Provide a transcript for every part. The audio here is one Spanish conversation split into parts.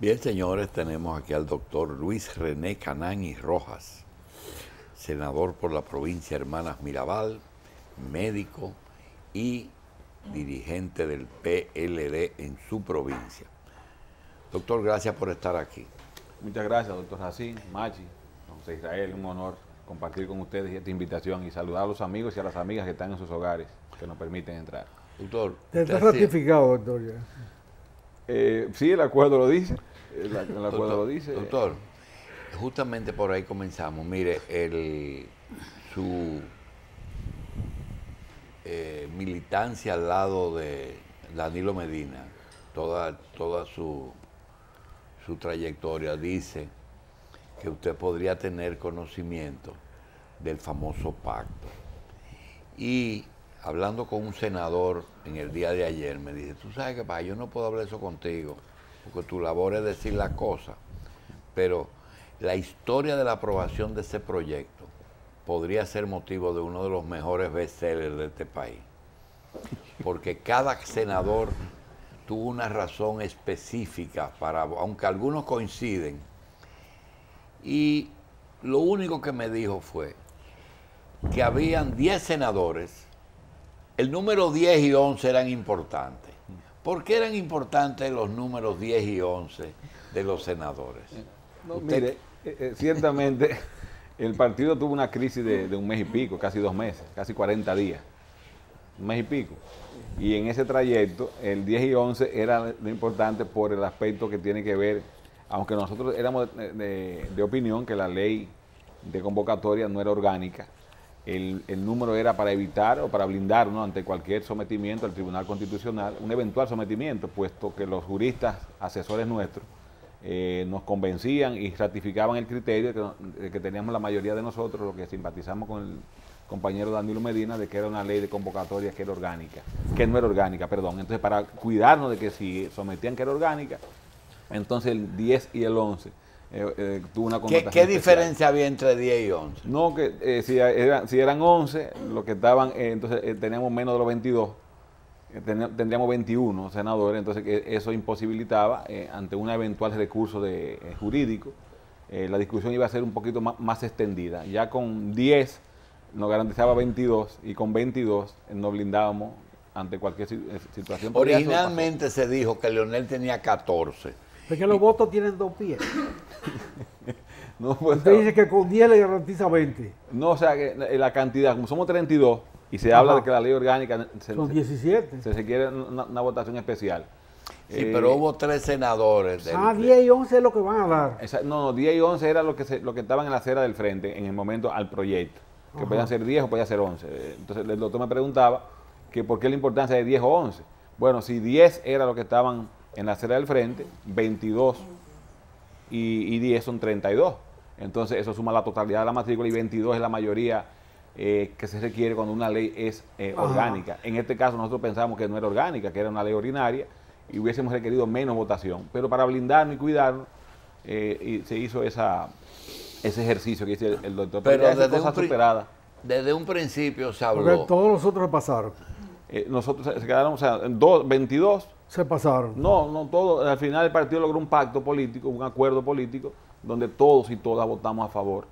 Bien, señores, tenemos aquí al doctor Luis René Canán Rojas, senador por la provincia Hermanas Mirabal, médico y dirigente del PLD en su provincia. Doctor, gracias por estar aquí. Muchas gracias, doctor Jacín, Machi, José Israel, un honor compartir con ustedes esta invitación y saludar a los amigos y a las amigas que están en sus hogares, que nos permiten entrar. Doctor. Está ratificado, doctor. Eh, sí, el acuerdo lo dice. El, acuerdo lo dice. Doctor, justamente por ahí comenzamos. Mire, el, su eh, militancia al lado de Danilo Medina, toda, toda su, su trayectoria dice que usted podría tener conocimiento del famoso pacto. Y hablando con un senador en el día de ayer, me dice, tú sabes que yo no puedo hablar eso contigo, porque tu labor es decir las cosas, pero la historia de la aprobación de ese proyecto podría ser motivo de uno de los mejores bestsellers de este país, porque cada senador tuvo una razón específica para, aunque algunos coinciden, y lo único que me dijo fue que habían 10 senadores el número 10 y 11 eran importantes. ¿Por qué eran importantes los números 10 y 11 de los senadores? mire, eh, eh, ciertamente el partido tuvo una crisis de, un mes y pico, casi dos meses, casi 40 días, un mes y pico. Y en ese trayecto, el 10 y 11 era lo importante por el aspecto que tiene que ver, aunque nosotros éramos de opinión que la ley de convocatoria no era orgánica, el, número era para evitar o para blindarnos ante cualquier sometimiento al Tribunal Constitucional, un eventual sometimiento, puesto que los juristas asesores nuestros eh, nos convencían y ratificaban el criterio que, teníamos la mayoría de nosotros, los que simpatizamos con el compañero Danilo Medina, de que era una ley de convocatoria que era orgánica, que no era orgánica, perdón. Entonces, para cuidarnos de que si sometían que era orgánica, entonces el 10 y el 11 eh, eh, tuvo una ¿Qué, diferencia había entre 10 y 11? No, que eh, si, eran, si eran 11, los que estaban, entonces teníamos menos de los 22, tendríamos 21 senadores, entonces eso imposibilitaba, ante un eventual recurso de, jurídico, la discusión iba a ser un poquito más, más, extendida. Ya con 10 nos garantizaba 22 y con 22 nos blindábamos ante cualquier situación. Originalmente se dijo que Leonel tenía 14 que los votos tienen dos pies. no, pues, Usted dice que con 10 le garantiza 20. No, o sea, que la cantidad, como somos 32, y se habla de que la ley orgánica... Son 17. Se, quiere una, votación especial. Sí, pero hubo tres senadores. ah, 10 y 11 es lo que van a dar. no, no, 10 y 11 era lo que, lo que estaban en la acera del frente en el momento al proyecto. Que podían ser 10 o podían ser 11. Entonces el doctor me preguntaba que por qué la importancia de 10 o 11. Bueno, si 10 era lo que estaban en la acera del frente, 22 y, 10 son 32. Entonces eso suma la totalidad de la matrícula y 22 es la mayoría eh, que se requiere cuando una ley es eh, orgánica. En este caso nosotros pensamos que no era orgánica, que era una ley ordinaria y hubiésemos requerido menos votación. Pero para blindarnos y cuidarnos eh, y se hizo esa, ese ejercicio que dice el, doctor. Pero, desde, un, superada. desde un principio se habló. Porque todos los otros pasaron. nosotros se quedaron, o sea, dos, 22 se pasaron. No, no todo. Al final el partido logró un pacto político, un acuerdo político, donde todos y todas votamos a favor.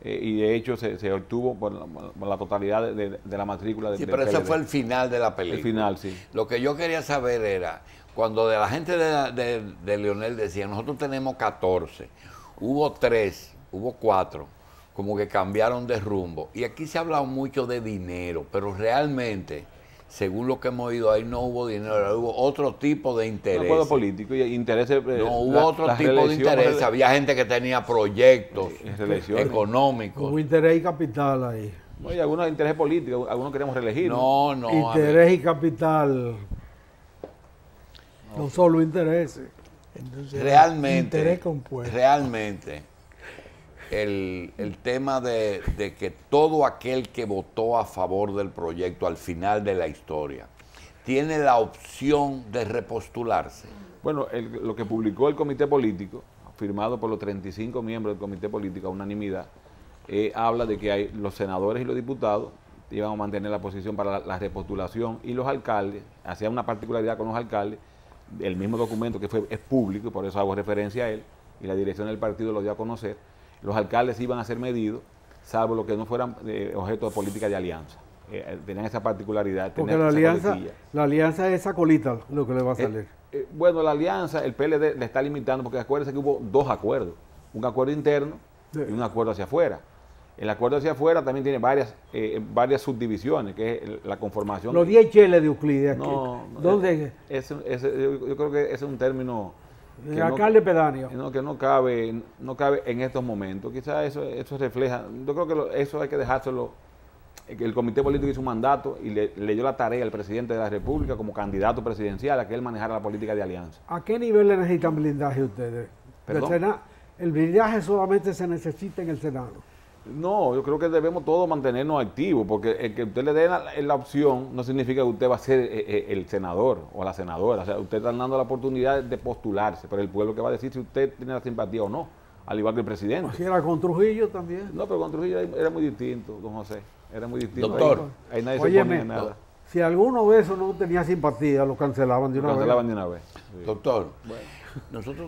Eh, y de hecho se, obtuvo por la, totalidad de, la matrícula. De, sí, pero ese fue el final de la película. El final, sí. Lo que yo quería saber era, cuando de la gente de, Leonel decía, nosotros tenemos 14, hubo 3, hubo 4, como que cambiaron de rumbo. Y aquí se ha hablado mucho de dinero, pero realmente según lo que hemos oído ahí, no hubo dinero, hubo otro tipo de interés. acuerdo político y intereses. Eh, no hubo otro tipo de interés. Había gente que tenía proyectos económicos. Hubo interés y capital ahí. No, y algunos intereses políticos, algunos queremos reelegir. No, no. Interés y capital. No, solo intereses. realmente. Interés compuesto. Realmente el, tema de, que todo aquel que votó a favor del proyecto al final de la historia tiene la opción de repostularse. Bueno, lo que publicó el comité político, firmado por los 35 miembros del comité político a unanimidad, eh, habla de que los senadores y los diputados iban a mantener la posición para la, repostulación y los alcaldes, hacía una particularidad con los alcaldes, el mismo documento que fue, es público por eso hago referencia a él, y la dirección del partido lo dio a conocer, los alcaldes iban a ser medidos, salvo lo que no fueran eh, objeto de política de alianza. Eh, eh, tenían esa particularidad. Porque la alianza, la alianza es esa colita lo que le va a salir. bueno, la alianza, el PLD le está limitando, porque acuérdense que hubo dos acuerdos, un acuerdo interno y un acuerdo hacia afuera. El acuerdo hacia afuera también tiene varias varias subdivisiones, que es la conformación. Los 10 cheles de Euclides. No, ¿Dónde? yo, creo que ese es un término el alcalde pedáneo. No, que no cabe, no cabe en estos momentos. Quizás eso, eso refleja, yo creo que eso hay que dejárselo. El comité político hizo un mandato y le, dio la tarea al presidente de la República como candidato presidencial a que él manejara la política de alianza. ¿A qué nivel le necesitan blindaje ustedes? El blindaje solamente se necesita en el Senado. No, yo creo que debemos todos mantenernos activos, porque el que usted le dé la, opción no significa que usted va a ser eh, eh, el senador o la senadora. O sea, usted está dando la oportunidad de postularse, pero el pueblo que va a decir si usted tiene la simpatía o no, al igual que el presidente. Así era con Trujillo también. No, pero con Trujillo era muy distinto, don José. Era muy distinto. Doctor, ahí, nadie se ponía nada. Si alguno de esos no tenía simpatía, lo cancelaban de una vez. Cancelaban de una vez. Doctor,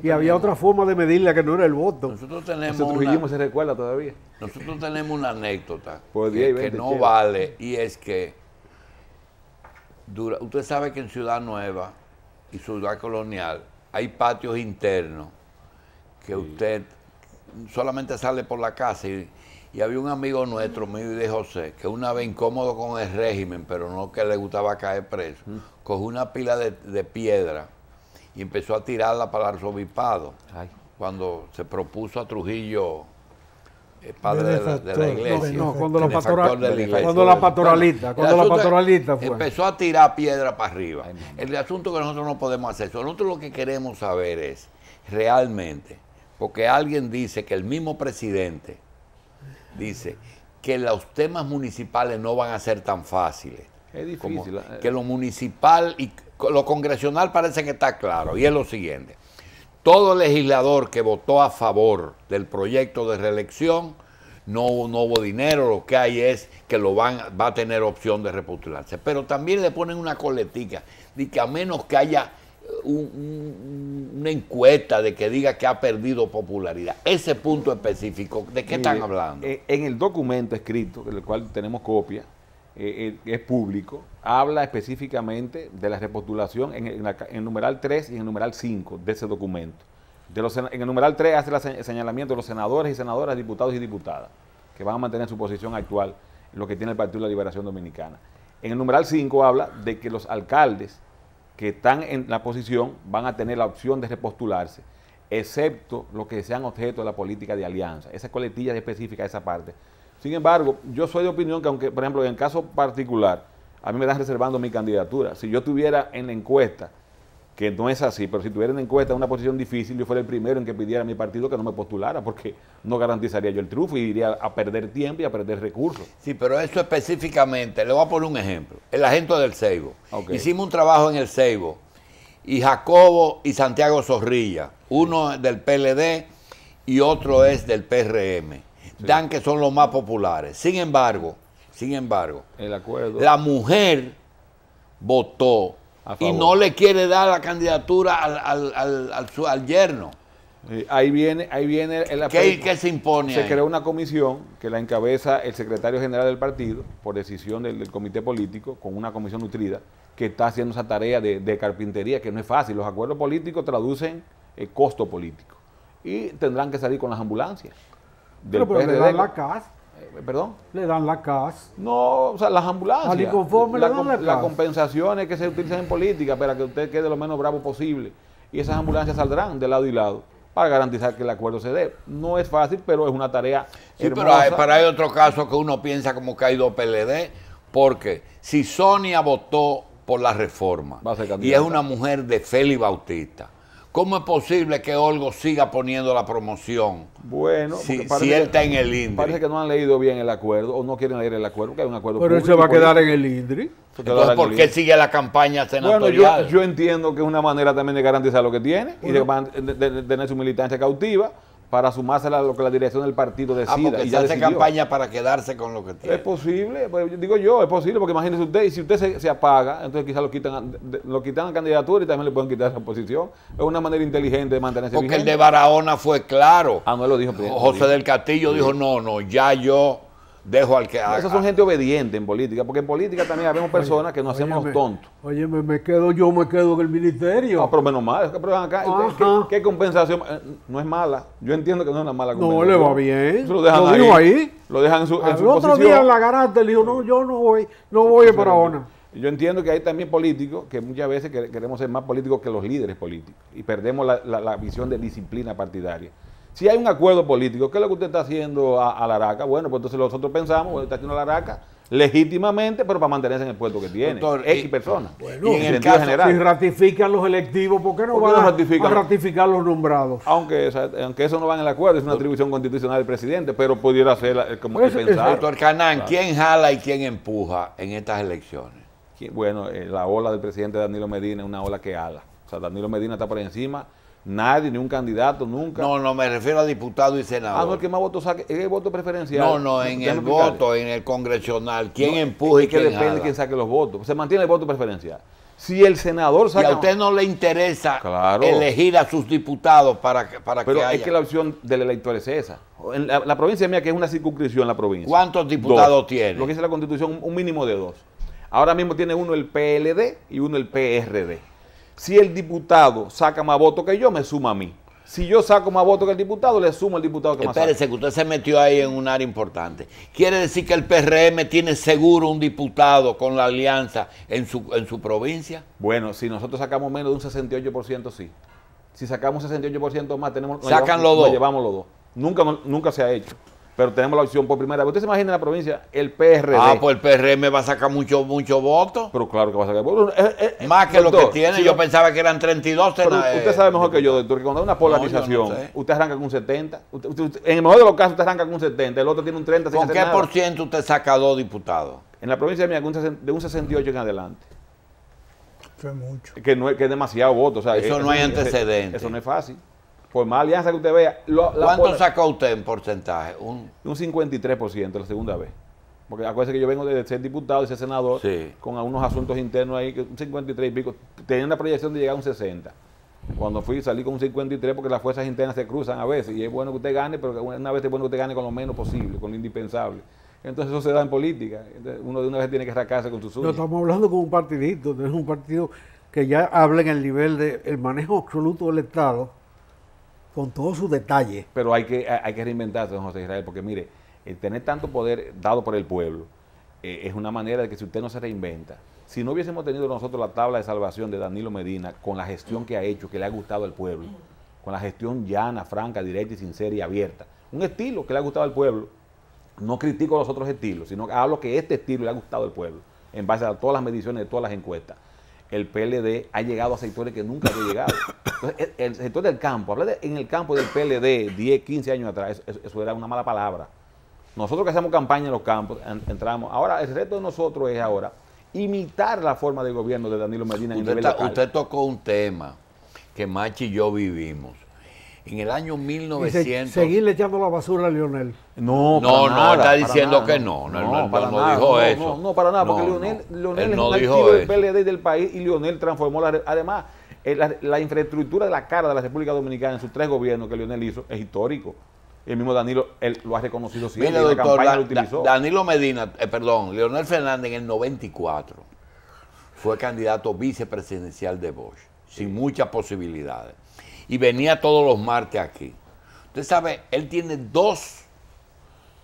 y había otra forma de medirle que no era el voto. Nosotros tenemos. Una, se recuerda todavía. Nosotros tenemos una anécdota que, no vale y es que dura, usted sabe que en Ciudad Nueva y Ciudad Colonial hay patios internos que usted solamente sale por la casa y, había un amigo nuestro, mío y de José, que una vez incómodo con el régimen, pero no que le gustaba caer preso, cogió una pila de, de piedra y empezó a tirarla para el arzobispado. Cuando se propuso a Trujillo, el padre de la, iglesia. No, cuando, la, cuando la pastoralista, cuando la pastoralista fue. Empezó a tirar piedra para arriba. el asunto que nosotros no podemos hacer eso. Nosotros lo que queremos saber es realmente, porque alguien dice que el mismo presidente dice que los temas municipales no van a ser tan fáciles. Es difícil. Eh. que lo municipal y lo congresional parece que está claro. Y es lo siguiente. Todo legislador que votó a favor del proyecto de reelección, no, no hubo dinero, lo que hay es que lo van, va a tener opción de repostularse. Pero también le ponen una coletica de que a menos que haya una encuesta de que diga que ha perdido popularidad. Ese punto específico, ¿de qué están hablando? Eh, en el documento escrito, del cual tenemos copia, eh, eh, es público, habla específicamente de la repostulación en, el numeral 3 y en el numeral 5 de ese documento. De los, en el numeral 3 hace el señalamiento de los senadores y senadoras, diputados y diputadas, que van a mantener su posición actual en lo que tiene el Partido de la Liberación Dominicana. En el numeral 5 habla de que los alcaldes que están en la posición van a tener la opción de repostularse, excepto los que sean objeto de la política de alianza. Esa coletilla específica, esa parte, sin embargo, yo soy de opinión que aunque, por ejemplo, en caso particular, a mí me dan reservando mi candidatura. Si yo tuviera en la encuesta, que no es así, pero si tuviera en encuesta una posición difícil, yo fuera el primero en que pidiera a mi partido que no me postulara, porque no garantizaría yo el triunfo y iría a perder tiempo y a perder recursos. Sí, pero eso específicamente, le voy a poner un ejemplo. El agente del Ceibo. Hicimos un trabajo en el Ceibo y Jacobo y Santiago Zorrilla, uno del PLD y otro es del PRM dan que son los más populares. Sin embargo, sin embargo, el acuerdo. la mujer votó y no le quiere dar la candidatura al, al, yerno. ahí viene, ahí viene el ¿Qué, ¿Qué, se impone? Se creó una comisión que la encabeza el secretario general del partido, por decisión del, comité político, con una comisión nutrida, que está haciendo esa tarea de, carpintería, que no es fácil. Los acuerdos políticos traducen el costo político. Y tendrán que salir con las ambulancias pero, le dan la CAS. Eh, ¿Perdón? Le dan la CAS. No, o sea, las ambulancias. Al inconforme la, le dan la Las compensaciones que se utilizan en política para que usted quede lo menos bravo posible. Y esas ambulancias saldrán de lado y lado para garantizar que el acuerdo se dé. No es fácil, pero es una tarea Sí, pero hay, pero hay otro caso que uno piensa como que hay dos PLD, porque si Sonia votó por la reforma y es una mujer de Félix Bautista, ¿Cómo es posible que Olgo siga poniendo la promoción? Bueno, si, él está en el INDRI. Parece que no han leído bien el acuerdo o no quieren leer el acuerdo, que hay un acuerdo Pero él se va a quedar en el INDRI. Entonces, ¿por qué sigue la campaña senatorial? Bueno, yo, entiendo que es una manera también de garantizar lo que tiene y de, tener su militancia cautiva para sumarse a lo que la dirección del partido decida. Ah, porque y se hace campaña para quedarse con lo que tiene. Es posible, pues, digo yo, es posible, porque imagínese usted, y si usted se, apaga, entonces quizás lo quitan, lo quitan la candidatura y también le pueden quitar la posición. Es una manera inteligente de mantenerse Porque el de Barahona fue claro. Ah, no lo dijo. José del Castillo dijo, no, no, ya yo dejo al que haga. Esas son gente obediente en política, porque en política también habemos personas que nos hacemos tontos. Oye, me, quedo, yo me quedo en el ministerio. Ah, pero menos mal, pero acá, ¿qué, compensación? Eh, no es mala. Yo entiendo que no es una mala compensación. No, le va bien. lo dejan ahí, Lo dejan en su, en su otro día la garante le dijo, no, yo no voy, no voy para ahora. Yo entiendo que hay también políticos que muchas veces queremos ser más políticos que los líderes políticos y perdemos la, la visión de disciplina partidaria. Si hay un acuerdo político, ¿qué es lo que usted está haciendo a, la Araca? Bueno, pues entonces nosotros pensamos, usted está haciendo a la Araca legítimamente, pero para mantenerse en el puesto que tiene. X personas. Bueno, y en, el caso, general. Si ratifican los electivos, ¿por qué no van a, ratificar los nombrados? Aunque, aunque eso no va en el acuerdo, es una atribución constitucional del presidente, pero pudiera ser como pues, pensar. Doctor Canán, ¿quién jala y quién empuja en estas elecciones? Bueno, eh, la ola del presidente Danilo Medina es una ola que jala. O sea, Danilo Medina está por encima Nadie, ni un candidato, nunca. No, no, me refiero a diputado y senador. Ah, no, el que más votos saque, es el voto preferencial. No, no, en el voto, en el congresional. ¿Quién empuja y que depende de quién saque los votos. Se mantiene el voto preferencial. Si el senador saca... Y a usted no le interesa elegir a sus diputados para, para Pero que haya... es que la opción del elector es esa. En la, provincia mía, que es una circunscripción la provincia. ¿Cuántos diputados tiene? Lo que dice la constitución, un mínimo de dos. Ahora mismo tiene uno el PLD y uno el PRD. Si el diputado saca más votos que yo, me suma a mí. Si yo saco más votos que el diputado, le sumo al diputado que más Espérese, que usted se metió ahí en un área importante. ¿Quiere decir que el PRM tiene seguro un diputado con la alianza en su, en su provincia? Bueno, si nosotros sacamos menos de un 68%, sí. Si sacamos 68% más, tenemos... Sacan los dos. llevamos los dos. Nunca, nunca se ha hecho pero tenemos la opción por primera vez. Usted se imagina en la provincia el PRD. Ah, pues el PRM va a sacar muchos mucho votos. Pero claro que va a sacar votos. Eh, eh, Más que lo que tiene. yo pensaba que eran 32. Pero usted sabe mejor que yo, doctor, que cuando hay una polarización, usted arranca con un 70. en el mejor de los casos, usted arranca con un 70. El otro tiene un 30. ¿Con qué por ciento usted saca dos diputados? En la provincia de Mía, de un 68 en adelante. Es mucho. Que, no es, que es demasiado voto. eso no hay antecedentes. Eso no es fácil por más alianza que usted vea. ¿Cuánto sacó usted en porcentaje? Un, un 53% la segunda vez. Porque acuérdense que yo vengo de ser diputado y ser senador con algunos asuntos internos ahí, un 53 y pico. Tenía una proyección de llegar a un 60. Cuando fui salí con un 53 porque las fuerzas internas se cruzan a veces y es bueno que usted gane, pero una vez es bueno que usted gane con lo menos posible, con lo indispensable. Entonces eso se da en política. uno de una vez tiene que sacarse con sus No estamos hablando con un partidito, es un partido que ya habla en el nivel del manejo absoluto del Estado con todos sus detalles. Pero hay que, hay que reinventarse, don José Israel, porque mire, el tener tanto poder dado por el pueblo eh, es una manera de que si usted no se reinventa, si no hubiésemos tenido nosotros la tabla de salvación de Danilo Medina con la gestión que ha hecho, que le ha gustado al pueblo, con la gestión llana, franca, directa y sincera y abierta, un estilo que le ha gustado al pueblo, no critico los otros estilos, sino hablo que este estilo le ha gustado al pueblo, en base a todas las mediciones de todas las encuestas el PLD ha llegado a sectores que nunca había llegado. Entonces, el, sector del campo, hablar en el campo del PLD 10, 15 años atrás, eso, era una mala palabra. Nosotros que hacemos campaña en los campos, entramos. Ahora, el reto de nosotros es ahora imitar la forma de gobierno de Danilo Medina en usted, nivel local. usted tocó un tema que Machi y yo vivimos en el año 1900. seguirle echando la basura a Lionel. No, no, no, está diciendo que no. No, no, no, dijo eso. No, para nada, porque Lionel, Lionel es un activo del PLD del país y Lionel transformó la. Además, eh, la, infraestructura de la cara de la República Dominicana en sus tres gobiernos que Lionel hizo es histórico. El mismo Danilo él lo ha reconocido siempre. Mire, doctor, la, lo utilizó. Danilo Medina, eh, perdón, Leonel Fernández en el 94 fue candidato vicepresidencial de Bosch, sin muchas posibilidades y venía todos los martes aquí. Usted sabe, él tiene dos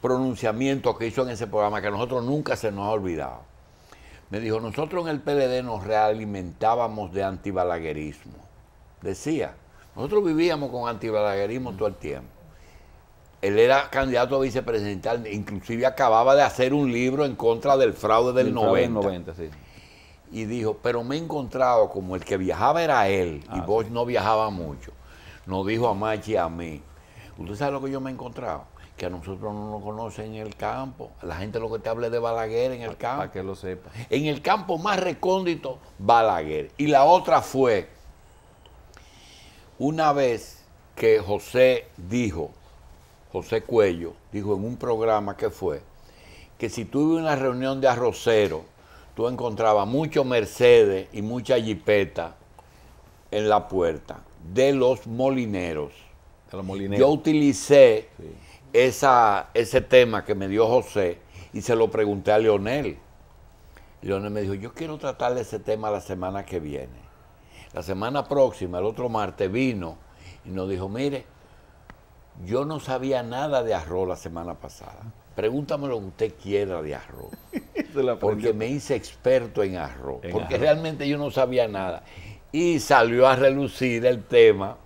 pronunciamientos que hizo en ese programa que a nosotros nunca se nos ha olvidado. Me dijo, nosotros en el PLD nos realimentábamos de antibalaguerismo. Decía, nosotros vivíamos con antibalaguerismo todo el tiempo. Él era candidato a vicepresidental, inclusive acababa de hacer un libro en contra del fraude del, 90. Y dijo, pero me he encontrado como el que viajaba era él y vos ah, no viajaba mucho nos dijo a Machi a mí, ¿usted sabe lo que yo me he encontrado? Que a nosotros no nos conocen en el campo. La gente lo que te hable de Balaguer en el campo. Para que lo sepa. En el campo más recóndito, Balaguer. Y la otra fue, una vez que José dijo José Cuello, dijo en un programa que fue, que si tuve una reunión de arroceros, tú encontrabas mucho Mercedes y mucha jipeta en la puerta de los molineros. De los molineros. Yo utilicé esa, ese tema que me dio José y se lo pregunté a Leonel. Leonel me dijo, yo quiero tratar ese tema la semana que viene. La semana próxima, el otro martes, vino y nos dijo, mire, yo no sabía nada de arroz la semana pasada. Pregúntame lo que usted quiera de arroz. Porque me hice experto en arroz. En porque arroz. realmente yo no sabía nada. Y salió a relucir el tema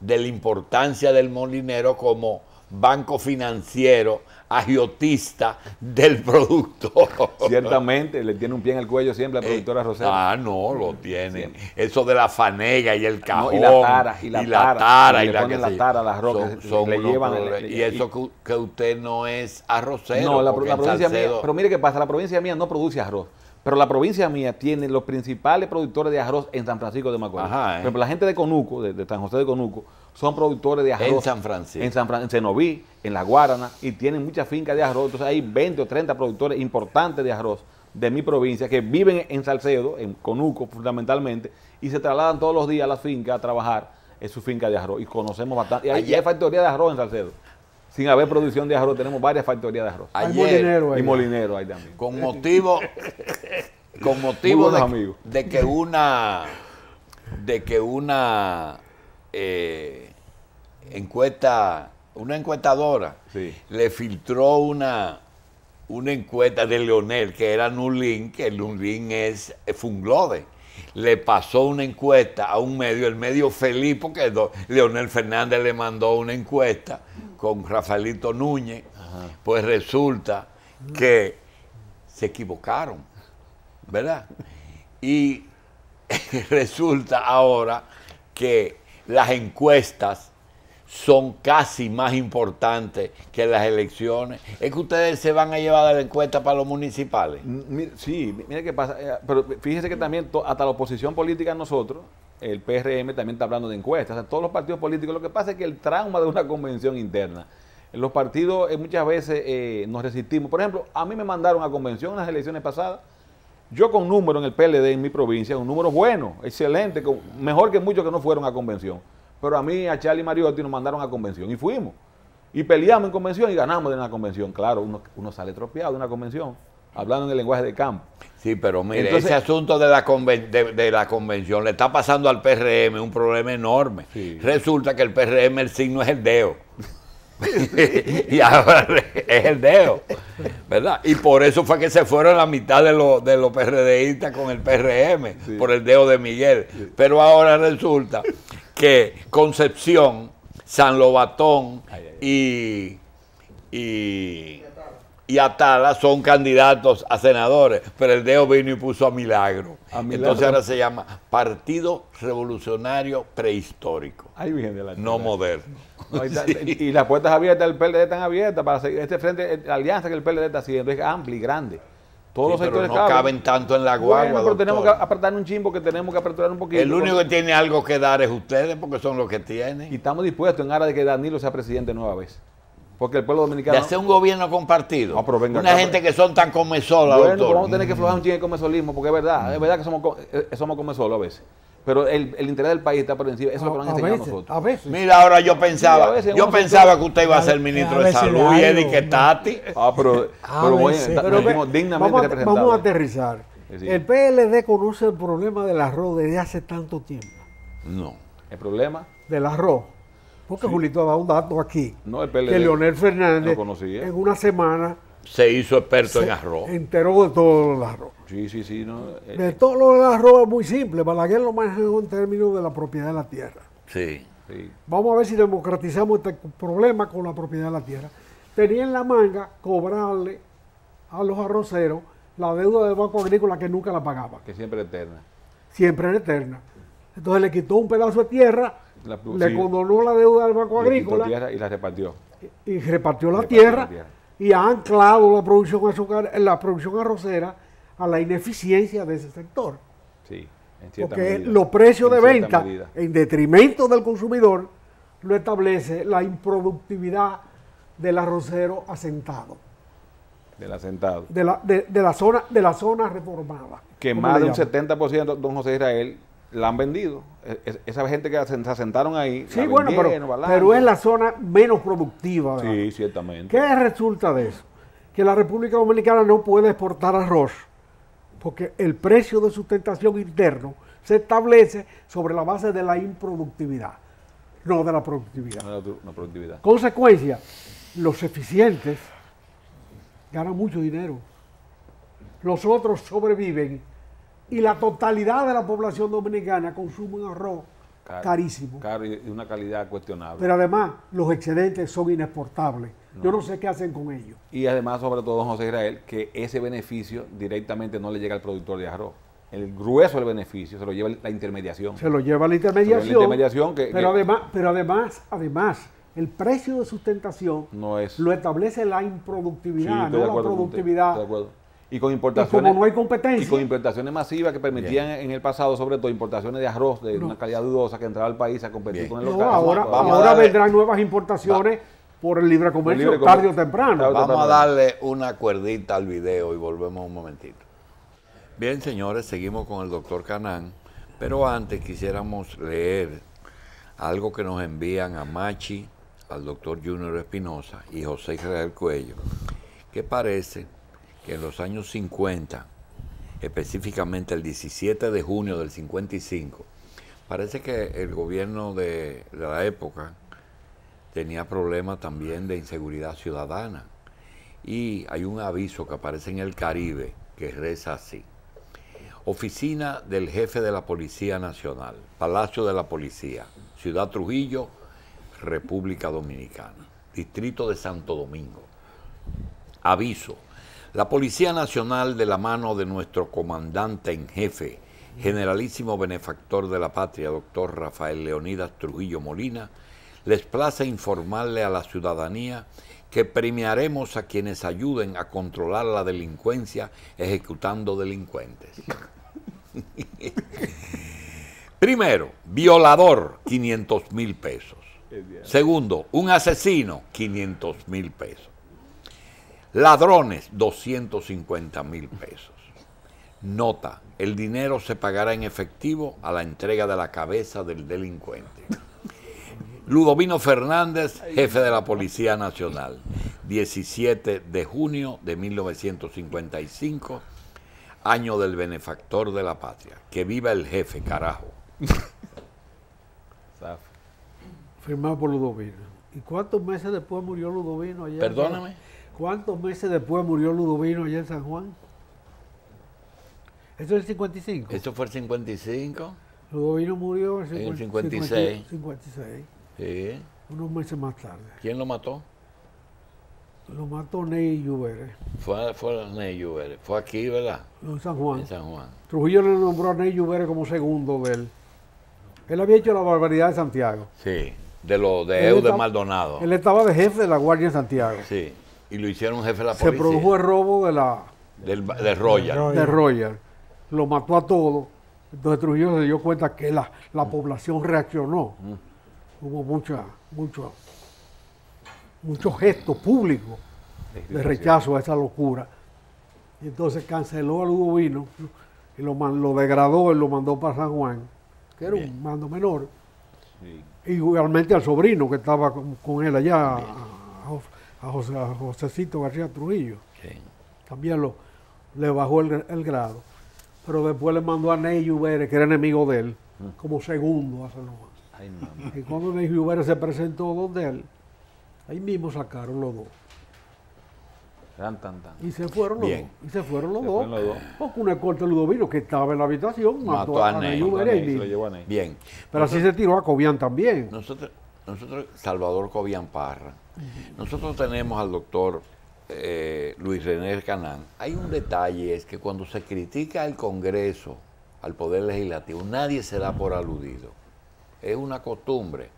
de la importancia del molinero como banco financiero, agiotista del productor. Ciertamente, le tiene un pie en el cuello siempre la productora Rosero. Ah, no, lo tienen. Eso de la fanega y el No, cajón. y la tara, y la tara, tara, y y le la que la tara son- son le llevan- problemas. le- y eso que, que usted no es arrocero. No, la, la provincia mía, pero mire qué pasa, la provincia mía no produce arroz, pero la provincia mía tiene los principales productores de arroz en San Francisco de Macorís. Ajá, ¿eh? Por ejemplo, la gente de Conuco, de, de San José de Conuco, son productores de arroz. En San Francisco. En San Fran- en Cenoví, en La Guarana, y tienen muchas fincas de arroz. Entonces hay 20 o 30 productores importantes de arroz de mi provincia que viven en Salcedo, en Conuco fundamentalmente, y se trasladan todos los días a las fincas a trabajar en su finca de arroz. Y conocemos bastante. Y hay, hay factoría de arroz en Salcedo. Sin haber producción de arroz, tenemos varias factorías de arroz. Hay Ayer, molinero ahí. Y molinero ahí también. con motivo con motivo buenos de, amigos. de que una de que una eh, encuesta una encuestadora Sí. le filtró una una encuesta de Leonel que era Nulín que Nulín es Funglode le pasó una encuesta a un medio, el medio feliz, porque Leonel Fernández le mandó una encuesta con Rafaelito Núñez, pues resulta que se equivocaron, ¿verdad? Y resulta ahora que las encuestas son casi más importantes que las elecciones. Es que ustedes se van a llevar de la encuesta para los municipales. Sí, mi- mire qué pasa. eh, Pero fíjese que también hasta la oposición política nosotros, el PRM también está hablando de encuestas. Todos los partidos políticos. Lo que pasa es que el trauma de una convención interna. Los partidos eh, muchas veces eh, nos resistimos. Por ejemplo, a mí me mandaron a convención en las elecciones pasadas. Yo con número en el PLD en mi provincia, un número bueno, excelente, mejor que muchos que no fueron a convención. Pero a mí, a Charlie Mariotti nos mandaron a convención y fuimos. Y peleamos en convención y ganamos de una convención. Claro, uno, uno sale tropeado de una convención, hablando en el lenguaje de campo. Sí, pero mire, Entonces- ese asunto de la, conven- de, de la convención le está pasando al PRM un problema enorme. Sí. Resulta que el PRM el signo es el dedo. y ahora es el dedo, ¿verdad? Y por eso fue que se fueron la mitad de los, de los PRDistas con el PRM, Sí. por el dedo de Miguel. Pero ahora resulta que Concepción, San Lobatón y, y, y Atala son candidatos a senadores, pero el dedo vino y puso a Milagro. A Milagro. Entonces ahora se llama Partido Revolucionario Prehistórico, Ahí viene la no moderno. No, está- Y las puertas abiertas del PLD están abiertas para seguir este frente, la alianza que el PLD está haciendo es amplia y grande. Todos los Sí, pero sectores no caben tanto en la guagua. Bueno, pero tenemos que apretar un chimbo que tenemos que apretar un poquito. El único que tiene algo que dar es ustedes, porque son los que tienen. Y estamos dispuestos en aras de que Danilo sea presidente nueva vez. Porque el pueblo De dominicano. hacer un gobierno compartido. No, pero venga Una acá, gente pero- que son tan comesolas, Bueno, doctor. pues vamos a tener que aflojar un chingo de comesolismo, porque es verdad, es verdad que somos, eh, somos comesolos a veces. Pero el, el interés del país está por encima, eso es lo que nos han a, enseñado veces, nosotros. a veces. Mira, ahora yo Sí, pensaba, veces yo pensaba que usted iba a ser ministro a de salud y Eddie. Ah, pero, bueno, Pero ve, dignamente vamos, a, representados. vamos a aterrizar. Sí, sí. El PLD conoce el problema del arroz desde hace tanto tiempo. No. El problema, Del arroz. Porque Julito ha dado un dato aquí. no el PLD. que Leonel Fernández Lo conocía. en una semana Se hizo experto en se arroz. enteró de todo el arroz. Sí, sí, sí. No, eh, De todo lo del arroz es muy simple. Balaguer lo manejó en términos de la propiedad de la tierra. Sí. sí. Vamos a ver si democratizamos este problema con la propiedad de la tierra. Tenía en la manga cobrarle a los arroceros la deuda del Banco Agrícola que nunca la pagaba, Que siempre es eterna. siempre era eterna. Entonces le quitó un pedazo de tierra, La- le sí. condonó la deuda del Banco Le quitó Agrícola tierra y la repartió. y repartió la Repartió tierra la tierra. Y ha anclado la producción azucar, la producción arrocera a la ineficiencia de ese sector. Sí, en cierta Porque medida. los precios de En venta, medida. en detrimento del consumidor, lo establece la improductividad del arrocero asentado, Del asentado. de la, de, de la zona, de la zona reformada. Que más de un llaman. 70% don José Israel la han vendido. E- es- Esa gente que se asentaron ahí. Sí, la bueno, pero, pero es la zona menos productiva. de la- Sí, ciertamente. ¿Qué resulta de eso? Que la República Dominicana no puede exportar arroz porque el precio de sustentación interno se establece sobre la base de la improductividad, no de la productividad. Una, una productividad. Consecuencia, los eficientes ganan mucho dinero, los otros sobreviven y la totalidad de la población dominicana consume un arroz carísimo. Caro y de una calidad cuestionable. Pero además, los excedentes son inexportables. Yo no sé qué hacen con ellos. y además, sobre todo, don José Israel, que ese beneficio directamente no le llega al productor de arroz. El grueso del beneficio se lo lleva la intermediación. Se lo lleva la intermediación. intermediación que- pero que- además, pero además, además, el precio de sustentación No es. lo establece la improductividad, no la productividad. Y con Y importaciones. como no hay y con importaciones masivas que permitían en el pasado, sobre todo, importaciones de arroz de No. una calidad dudosa que entraba al país a competir Bien. con el no, local. ahora, Eso- vamos a ahora darle- vendrán nuevas importaciones por el libre comercio, libre tarde o temprano. Tarde o Vamos a darle una cuerdita al video y volvemos un momentito. Bien, señores, seguimos con el doctor Canán, pero antes quisiéramos leer algo que nos envían a Machi, al doctor Junior Espinosa y José Israel Cuello, que parece que en los años 50, específicamente el 17 de junio del 55, parece que el gobierno de, de la época tenía problemas también de inseguridad ciudadana. Y hay un aviso que aparece en el Caribe que reza así. Oficina del Jefe de la Policía Nacional, Palacio de la Policía, Ciudad Trujillo, República Dominicana, Distrito de Santo Domingo. Aviso. La Policía Nacional, de la mano de nuestro comandante en jefe, generalísimo benefactor de la patria, doctor Rafael Leonidas Trujillo Molina, les place informarle a la ciudadanía que premiaremos a quienes ayuden a controlar la delincuencia ejecutando delincuentes. Primero, violador, 500 mil pesos. Segundo, un asesino, 500 mil pesos. Ladrones, 250 mil pesos. Nota, el dinero se pagará en efectivo a la entrega de la cabeza del delincuente. Ludovino Fernández, jefe de la Policía Nacional, 17 de junio de 1955, año del benefactor de la patria. Que viva el jefe, carajo. Firmado por Ludovino. ¿Y cuántos meses después murió Ludovino allá? Perdóname. ¿Cuántos meses después murió Ludovino allá en San Juan? Eso es el 55. Eso fue el 55. Ludovino murió en, el 50 56. 56, Sí. unos meses más tarde. ¿Quién lo mató? Lo mató Ney Lluvere, Fue, fue Ney Lluvere. Fue aquí, ¿verdad? en San Juan. En San Juan. Trujillo le nombró a Ney Lluvere como segundo de él. Él había hecho la barbaridad de Santiago. Sí. De lo de Eudes Maldonado. Él estaba de jefe de la Guardia en Santiago. Sí. Y lo hicieron jefe de la Se policía. produjo el robo de la Del, de Royal. de Royal. Lo mató a todos. Entonces Trujillo se dio cuenta que la, la población reaccionó. Hubo mucha, mucho, muchos gestos públicos de rechazo a esa locura. Y entonces canceló a Ludovino y lo, lo degradó y lo mandó para San Juan, que era Bien. un mando menor. Sí. Igualmente al sobrino que estaba con, con él allá, a, a José, a Josecito García Trujillo. También lo, le bajó el, el grado. Pero después le mandó a Ney Lluvere, que era enemigo de él, como segundo a San Juan. Ay. Y cuando Ney Lluvere se presentó donde él, ahí mismo sacaron los dos. Tan, tan, tan. Y se fueron los Bien. dos. Y se fueron los Se dos. fueron los dos. Porque una corte Ludovino que estaba en la habitación mató, Mató a a, Ney a Ney. Bien. Pero así se tiró a Cobian también. Nosotros, nosotros Salvador Cobian Parra, nosotros tenemos al doctor eh, Luis René Canán. Hay un detalle, es que cuando se critica al Congreso, al Poder Legislativo, nadie se da por aludido. Es una costumbre.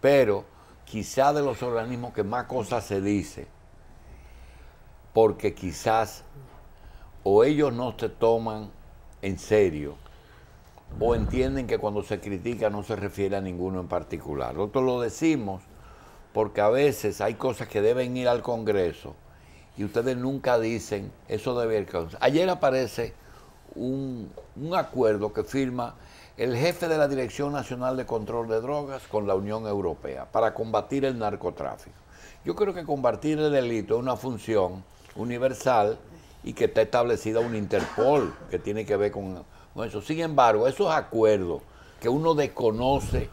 Pero quizá de los organismos que más cosas se dice, porque quizás o ellos no se toman en serio o entienden que cuando se critica no se refiere a ninguno en particular. Nosotros lo decimos porque a veces hay cosas que deben ir al Congreso y ustedes nunca dicen, eso debe ir. Ayer aparece un, un acuerdo que firma el jefe de la Dirección Nacional de Control de Drogas con la Unión Europea para combatir el narcotráfico. Yo creo que combatir el delito es una función universal y que está establecida un Interpol que tiene que ver con, eso. Sin embargo, esos acuerdos que uno desconoce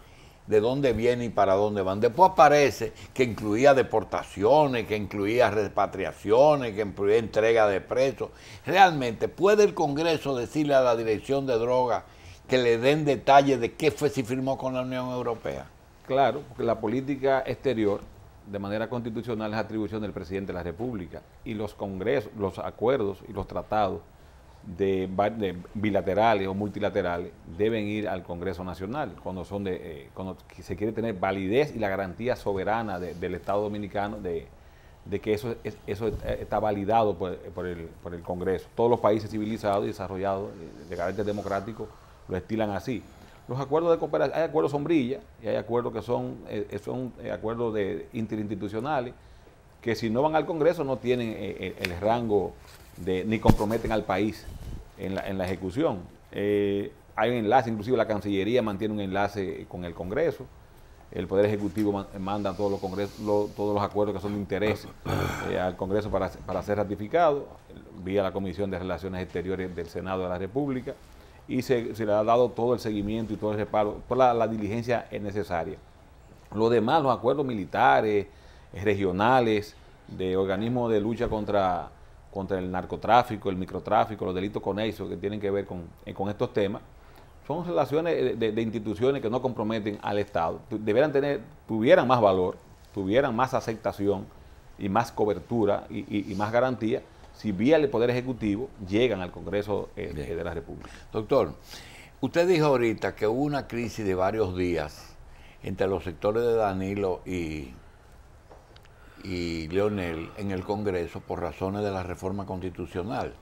de dónde viene y para dónde van. Después aparece que incluía deportaciones, que incluía repatriaciones, que incluía entrega de presos. Realmente, ¿puede el Congreso decirle a la Dirección de Drogas que le den detalles de qué fue si firmó con la Unión Europea? Claro, porque la política exterior, de manera constitucional, es atribución del presidente de la República. Y los congresos, los acuerdos y los tratados de, bilaterales o multilaterales deben ir al Congreso Nacional cuando son de eh, cuando se quiere tener validez y la garantía soberana del Estado Dominicano de, que eso eso está validado por, el, por, el, Congreso. Todos los países civilizados y desarrollados eh, de carácter democrático lo estilan así. Los acuerdos de cooperación, hay acuerdos sombrilla y hay acuerdos que son, eh, son acuerdos de interinstitucionales que si no van al Congreso no tienen el rango ni comprometen al país en la, en la ejecución. Eh, hay un enlace, inclusive la Cancillería mantiene un enlace con el Congreso. El Poder Ejecutivo manda todos los, congresos, todos los acuerdos que son de interés eh, al Congreso para, para ser ratificados, vía la Comisión de Relaciones Exteriores del Senado de la República, y se, se le ha dado todo el seguimiento y todo el respaldo, toda la, diligencia es necesaria. Lo demás, los acuerdos militares, regionales, de organismos de lucha contra contra el narcotráfico, el microtráfico, los delitos con eso que tienen que ver con, eh, estos temas, son relaciones de, instituciones que no comprometen al Estado. Debieran tener, tuvieran más valor, tuvieran más aceptación y más cobertura y, más garantía si vía el Poder Ejecutivo llegan al Congreso eh, de la República. Doctor, usted dijo ahorita que hubo una crisis de varios días entre los sectores de Danilo y, y Leonel en el Congreso por razones de la reforma constitucional.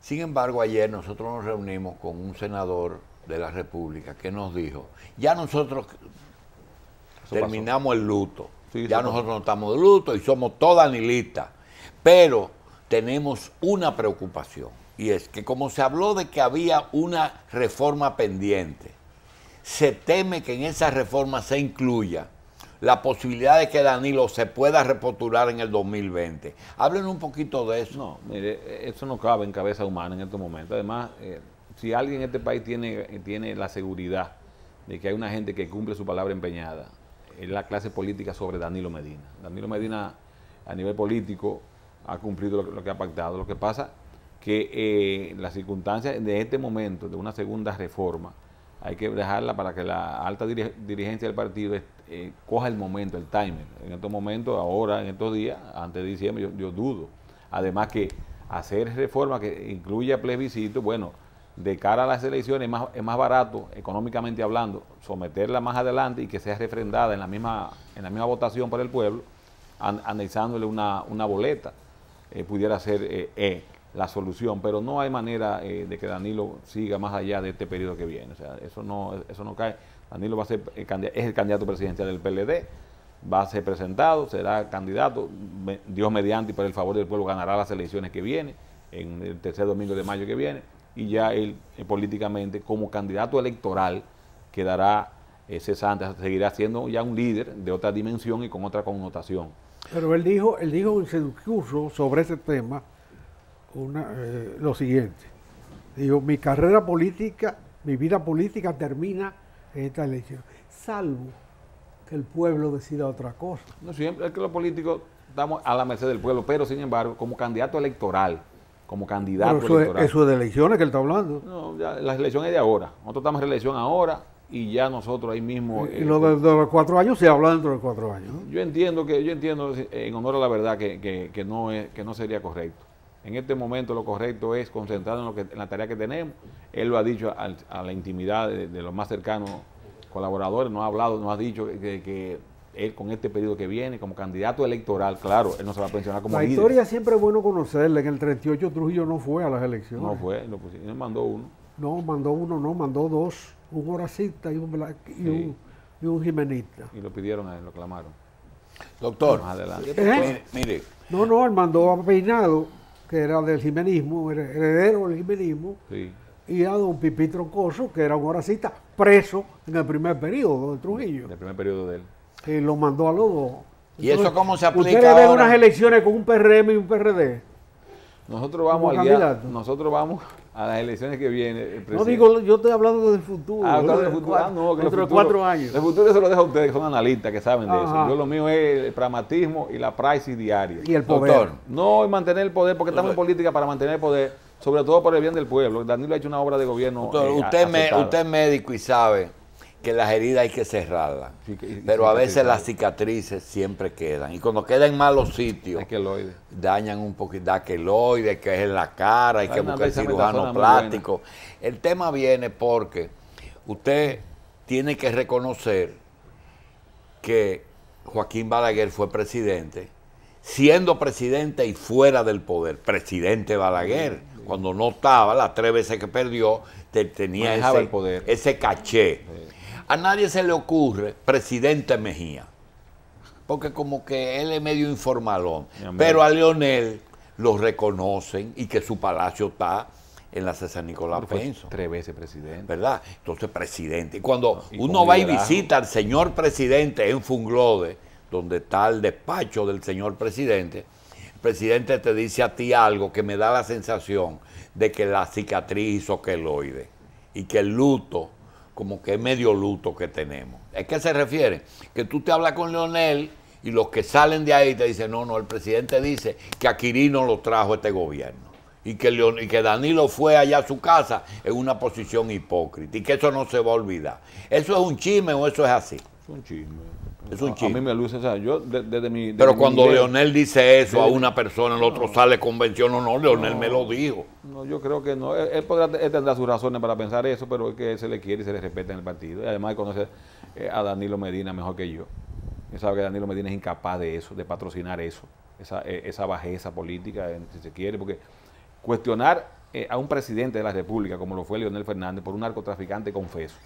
Sin embargo, ayer nosotros nos reunimos con un senador de la República que nos dijo, ya nosotros terminamos el luto, ya nosotros no estamos de luto y somos todas anilistas, pero tenemos una preocupación y es que como se habló de que había una reforma pendiente, se teme que en esa reforma se incluya la posibilidad de que Danilo se pueda repostular en el 2020. Hablen un poquito de eso. No, mire, eso no cabe en cabeza humana en estos momentos. Además, eh, si alguien en este país tiene, tiene la seguridad de que hay una gente que cumple su palabra empeñada, es la clase política sobre Danilo Medina. Danilo Medina, a nivel político, ha cumplido lo, que ha pactado. Lo que pasa que eh, las circunstancias de este momento, de una segunda reforma, hay que dejarla para que la alta dirigencia del partido eh, coja el momento, el timer. En estos momentos, ahora, en estos días, antes de diciembre, yo, dudo. Además que hacer reforma que incluya plebiscito, bueno, de cara a las elecciones es más, es más barato, económicamente hablando, someterla más adelante y que sea refrendada en la misma, en la misma votación por el pueblo, anexándole una, boleta, eh, pudiera ser eh, la solución, pero no hay manera de que Danilo siga más allá de este periodo que viene. O sea, eso no, eso no cae. Danilo va a ser es el candidato presidencial del PLD, va a ser presentado, será candidato, Dios mediante y por el favor del pueblo ganará las elecciones que vienen, en el tercer domingo de mayo que viene, y ya él eh, políticamente como candidato electoral quedará eh, cesante, seguirá siendo ya un líder de otra dimensión y con otra connotación. Pero él dijo, él dijo en su discurso sobre ese tema eh, lo siguiente. Dijo, mi carrera política, mi vida política termina esta elección, salvo que el pueblo decida otra cosa. No siempre, es que los políticos estamos a la merced del pueblo, pero sin embargo, como candidato electoral, como candidato eso electoral. Es, eso es de elecciones que él está hablando. No, ya, las elecciones de ahora. Nosotros estamos en reelección ahora y ya nosotros ahí mismo. Y, lo de, los cuatro años se habla dentro de cuatro años. Yo entiendo que, yo entiendo, en honor a la verdad, que, que, no es, que no sería correcto. En este momento lo correcto es concentrarnos en, lo que, en la tarea que tenemos. Él lo ha dicho a, la intimidad de, los más cercanos colaboradores, no ha hablado, no ha dicho que, él con este periodo que viene, como candidato electoral, claro, él no se va a pensionar como La historia siempre es bueno conocerla. En el 38 Trujillo no fue a las elecciones. No fue, él mandó uno. No, mandó uno, no, mandó dos. Un horacista y un, y, un, y un jimenista. Y lo pidieron a él, lo clamaron. Doctor, Más adelante. ¿Eh? mire, mire, No, no, él mandó a Peinado, que era del jimenismo, era heredero del jimenismo, Sí. y a don Pipí Troncoso, que era un horacista, preso en el primer periodo de Trujillo. Del primer periodo de él. Y lo mandó a los dos. ¿Y eso cómo se aplica Ustedes ven ahora? unas elecciones con un PRM y un PRD. Nosotros vamos día- candidato. nosotros vamos a las elecciones que vienen. el No digo, yo estoy hablando del futuro. Ah, futuro. cuatro- Ah, no, que dentro de cuatro años. El futuro se lo deja a ustedes, que son analistas, que saben de eso. Yo lo mío es el pragmatismo y la praxis diaria. Y el poder. doctor, No, y mantener el poder, porque estamos en política para mantener el poder, sobre todo por el bien del pueblo. Danilo ha hecho una obra de gobierno. doctor, eh, usted, me- usted es médico y sabe que las heridas hay que cerrarlas. Sí, que- y pero a veces las cicatrices siempre quedan. Y cuando quedan en malos sitios, dañan un poquito, da queloide, que es en la cara, hay Hay que buscar cirujano plástico. El tema viene porque usted tiene que reconocer que Joaquín Balaguer fue presidente, siendo presidente y fuera del poder. Presidente Balaguer, cuando no estaba, las tres veces que perdió, te- tenía Manejaba ese, el poder. ese caché. A nadie se le ocurre presidente Mejía, porque como que él es medio informalón, pero a Leonel lo reconocen y que su palacio está en la César Nicolás Fue Penso. tres veces presidente. ¿verdad? Entonces, presidente. Y cuando Y uno va y visita al señor presidente en Funglode, donde está el despacho del señor presidente, el presidente te dice a ti algo que me da la sensación de que la cicatriz hizo queloide y que el luto, como que es medio luto que tenemos. ¿A qué se refiere? Que tú te hablas con Leonel y los que salen de ahí te dicen, no, no, el presidente dice que a Quirino lo trajo este gobierno y que, y que Danilo fue allá a su casa en una posición hipócrita y que eso no se va a olvidar. ¿Eso es un chisme o eso es así? Es un chisme. Es un A- A mí me luce, o sea, yo de- desde mi. Pero cuando nivel- Leonel dice eso a una persona, el otro sale convención o no, Leonel me lo dijo. No, yo creo que no. Él, él podrá, él tendrá sus razones para pensar eso, pero es que se le quiere y se le respeta en el partido. Y además conoce eh, a Danilo Medina mejor que yo. Él sabe que Danilo Medina es incapaz de eso, de patrocinar eso, esa, eh, esa bajeza política, eh, si se quiere, porque cuestionar a un presidente de la República, como lo fue Leonel Fernández, por un narcotraficante confeso,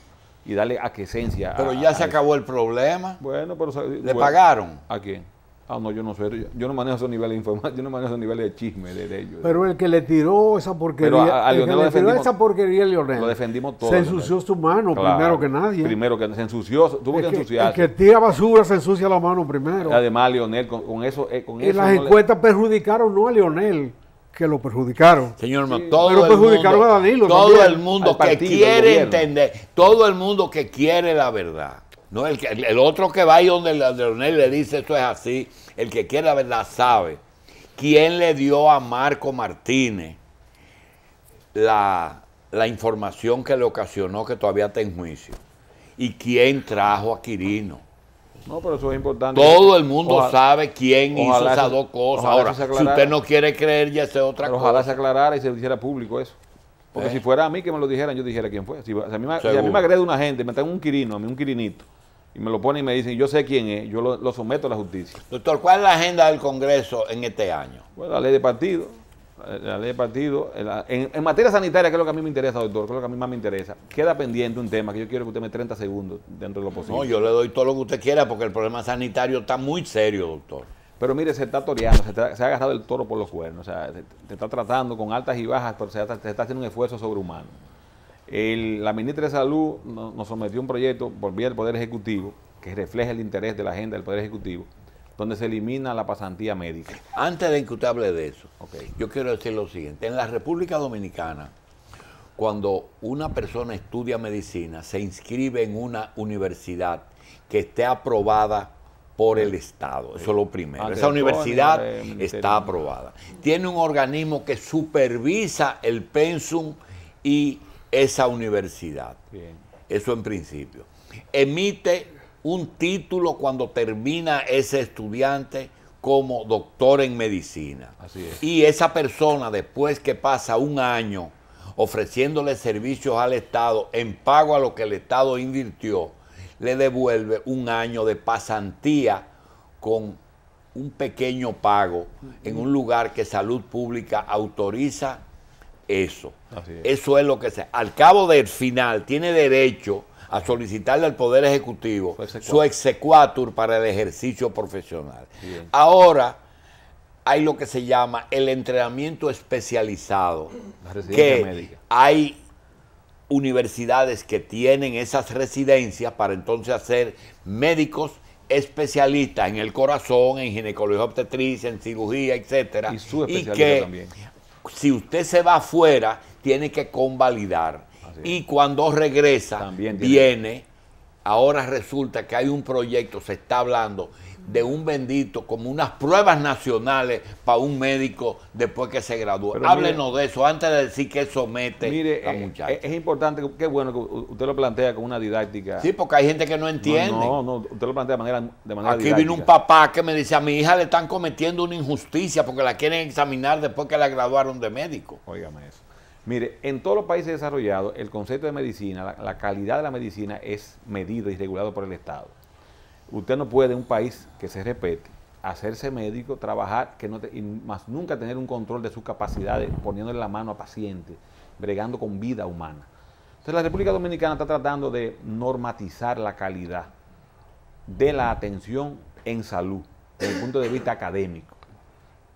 y darle aquiescencia Pero a- ya a se eso. acabó el problema. Bueno, pero... ¿Le bueno, pagaron? ¿A quién? Ah, no, yo no sé. Yo, yo no manejo esos niveles de información, yo no manejo esos niveles de chisme de, de ellos. Pero el que le tiró esa porquería, Pero a- a el que le tiró esa porquería a Leonel, Lo defendimos todo. se ensució su mano Claro, primero que nadie. Primero que se ensució, tuvo el, que que, el ensuciarse. que tira basura se ensucia la mano primero. Además, Leonel, con, con eso, eh, con y eso las no le- encuestas perjudicaron no a Leonel, que lo perjudicaron. Señor, Sí, todo pero el perjudicaron mundo, a Danilo todo también, el mundo que partido, quiere entender, todo el mundo que quiere la verdad. No el, que- el otro que va ahí donde Leonel le dice esto es así, el que quiere la verdad sabe quién le dio a Marco Martínez la, la información que le ocasionó que todavía está en juicio y quién trajo a Quirino. No, pero eso es importante. Todo el mundo Ojalá- sabe quién hizo esas se- dos cosas. Ahora, si usted no quiere creer, ya sea otra Pero cosa. ojalá se aclarara y se hiciera público eso. Porque Eh. si fuera a mí que me lo dijeran, yo dijera quién fue. Si, si a, mí me, si a mí Seguro. me agrede una gente, me traen un quirino, a mí un quirinito, y me lo ponen y me dicen, yo sé quién es, yo lo, lo someto a la justicia. Doctor, ¿cuál es la agenda del Congreso en este año? Bueno, la ley de partido, la, ley de partido. En, la- en- en materia sanitaria, que es lo que a mí me interesa, doctor, que es lo que a mí más me interesa, queda pendiente un tema que yo quiero que usted me 30 segundos dentro de lo posible. No, yo le doy todo lo que usted quiera porque el problema sanitario está muy serio, doctor. Pero mire, se está toreando, se, está- se ha agarrado el toro por los cuernos. O sea, se, se está tratando con altas y bajas, pero se, está- se está haciendo un esfuerzo sobrehumano. El- la ministra de Salud no- nos sometió un proyecto por vía del Poder Ejecutivo que refleja el interés de la agenda del Poder Ejecutivo, donde se elimina la pasantía médica. Antes de que usted hable de eso, Ok. yo quiero decir lo siguiente. En la República Dominicana, cuando una persona estudia medicina, se inscribe en una universidad que esté aprobada por el Estado. Eso es lo primero. Esa universidad está aprobada. Tiene un organismo que supervisa el pensum y esa universidad. Bien. Eso en principio. Emite un título cuando termina ese estudiante como doctor en medicina. Así es. Y esa persona, después que pasa un año ofreciéndole servicios al Estado en pago a lo que el Estado invirtió, le devuelve un año de pasantía con un pequeño pago en un lugar que salud pública autoriza eso. Es. Eso es lo que se. Al cabo del final, tiene derecho a solicitarle al Poder Ejecutivo Su exequatur. para el ejercicio profesional. Bien. Ahora hay lo que se llama el entrenamiento especializado, que médica. hay universidades que tienen esas residencias para entonces hacer médicos especialistas en el corazón, en ginecología obstetricia, en cirugía, etcétera. Y su especialidad que también. si usted se va afuera, tiene que convalidar. Y cuando regresa, También viene. Ahora resulta que hay un proyecto, se está hablando de un bendito, como unas pruebas nacionales para un médico después que se gradúe. Pero Háblenos de eso antes de decir que somete Mire, a eh, muchachos. es, es importante, qué bueno que usted lo plantea con una didáctica. sí, porque hay gente que no entiende. No, no, no, usted lo plantea de manera, de manera Aquí didáctica. vino un papá que me dice, a mi hija le están cometiendo una injusticia porque la quieren examinar después que la graduaron de médico. Óigame eso. Mire, en todos los países desarrollados, el concepto de medicina, la, calidad de la medicina es medido y regulado por el Estado. Usted no puede en un país que se respete hacerse médico, trabajar, que no y más nunca tener un control de sus capacidades, poniéndole la mano a pacientes, bregando con vida humana. Entonces la República Dominicana está tratando de normatizar la calidad de la atención en salud desde el punto de vista académico.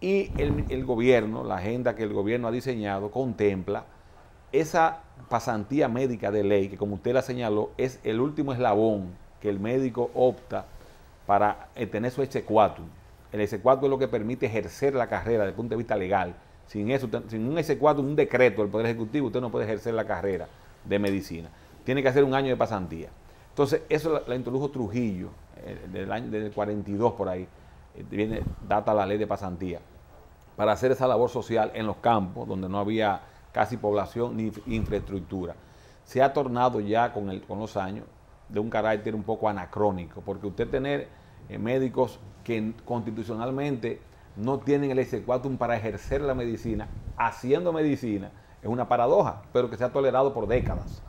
Y el, el gobierno, la agenda que el gobierno ha diseñado, contempla esa pasantía médica de ley, que como usted la señaló, es el último eslabón que el médico opta para eh, tener su exequatur. El exequatur es lo que permite ejercer la carrera desde el punto de vista legal. Sin eso, sin un exequatur, un decreto del Poder Ejecutivo, usted no puede ejercer la carrera de medicina. Tiene que hacer un año de pasantía. Entonces, eso la, la introdujo Trujillo, eh, del año del 42 por ahí, eh, viene, data la ley de pasantía para hacer esa labor social en los campos, donde no había casi población ni inf- infraestructura. Se ha tornado ya con, los años de un carácter un poco anacrónico, porque usted tener eh, médicos que constitucionalmente no tienen el exequatum para ejercer la medicina, haciendo medicina, es una paradoja, pero que se ha tolerado por décadas.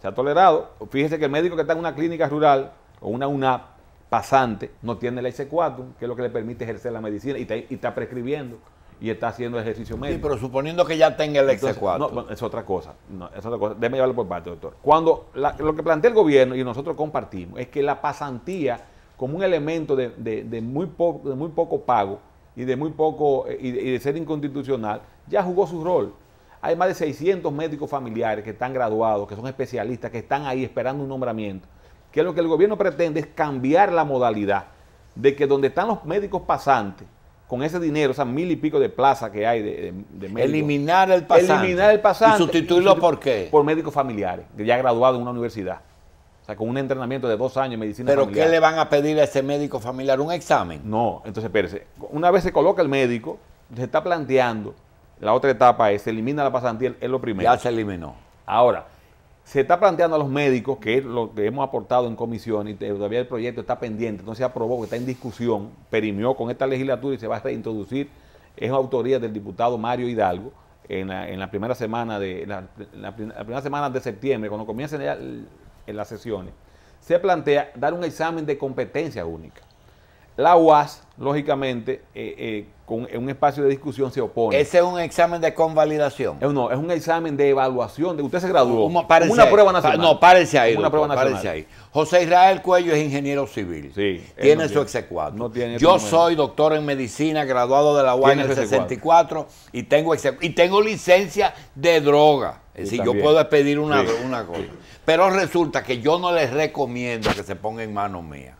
Se ha tolerado, fíjese que el médico que está en una clínica rural o una UNAP pasante no tiene el exequatum, que es lo que le permite ejercer la medicina y está prescribiendo y está haciendo ejercicio Sí, médico. pero suponiendo que ya tenga el Entonces, exequatur. no, bueno, es otra cosa. No, es otra cosa. Déjeme llevarlo por parte, doctor. Cuando la- lo que plantea el gobierno y nosotros compartimos es que la pasantía, como un elemento de, de- de muy, po- de muy poco pago y de muy poco eh, y de, y de ser inconstitucional, ya jugó su rol. Hay más de 600 médicos familiares que están graduados, que son especialistas, que están ahí esperando un nombramiento. Que lo que el gobierno pretende es cambiar la modalidad de que donde están los médicos pasantes, con ese dinero, esas mil y pico de plazas que hay de, de- de médicos, Eliminar el pasante. eliminar el pasante. ¿Y sustituirlo sustitu- por qué? Por médicos familiares, que ya graduados en una universidad. O sea, con un entrenamiento de dos años en medicina ¿Pero familiar. qué le van a pedir a ese médico familiar? ¿Un examen? No, entonces espérese. Una vez se coloca el médico, se está planteando, la otra etapa es, se elimina la pasantía, es lo primero. Ya se eliminó. Ahora, se está planteando a los médicos, que es lo que hemos aportado en comisión y todavía el proyecto está pendiente, no se aprobó, que está en discusión, perimió con esta legislatura y se va a reintroducir, es autoría del diputado Mario Hidalgo, en la, en la primera semana de la, la prim- la primera semana de septiembre, cuando comiencen ya las sesiones, se plantea dar un examen de competencia única. La UAS, lógicamente, eh, eh, con en un espacio de discusión se opone. Ese es un examen de convalidación. Es, no, es un examen de evaluación de usted se graduó. Una ahí. prueba Pa- nacional. No, párese ahí. Una doctor, prueba nacional. ahí. José Israel Cuello es ingeniero civil. Sí, Tiene no su exequatur. No tiene Yo soy doctor en medicina, graduado de la UAS en el su exequatur. 64 y tengo, y tengo licencia de droga. Es decir, yo puedo pedir una, Sí, una cosa. Pero resulta que yo no les recomiendo que se ponga en manos mías.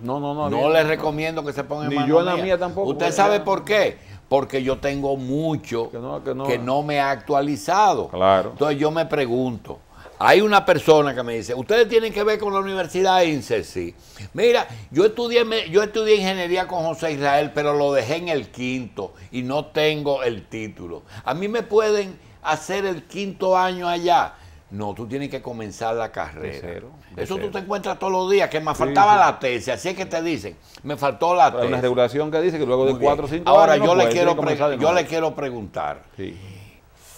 No, no, no. No les recomiendo que se pongan en Ni yo en la mía tampoco, ¿Usted sabe por qué? Porque yo tengo mucho Que no, que no. que no me ha actualizado. Claro. Entonces yo me pregunto, hay una persona que me dice, ustedes tienen que ver con la Universidad INSE, sí. Mira, yo estudié, yo estudié ingeniería con José Israel, pero lo dejé en el quinto y no tengo el título. A mí me pueden hacer el quinto año allá. No, tú tienes que comenzar la carrera. Cero, Eso tú te encuentras todos los días, que me faltaba sí. la tesis, así es que te dicen, me faltó la Hay tesis. una regulación que dice que luego de cuatro o cinco Ahora años. yo, no le quiero yo le quiero preguntar, Sí,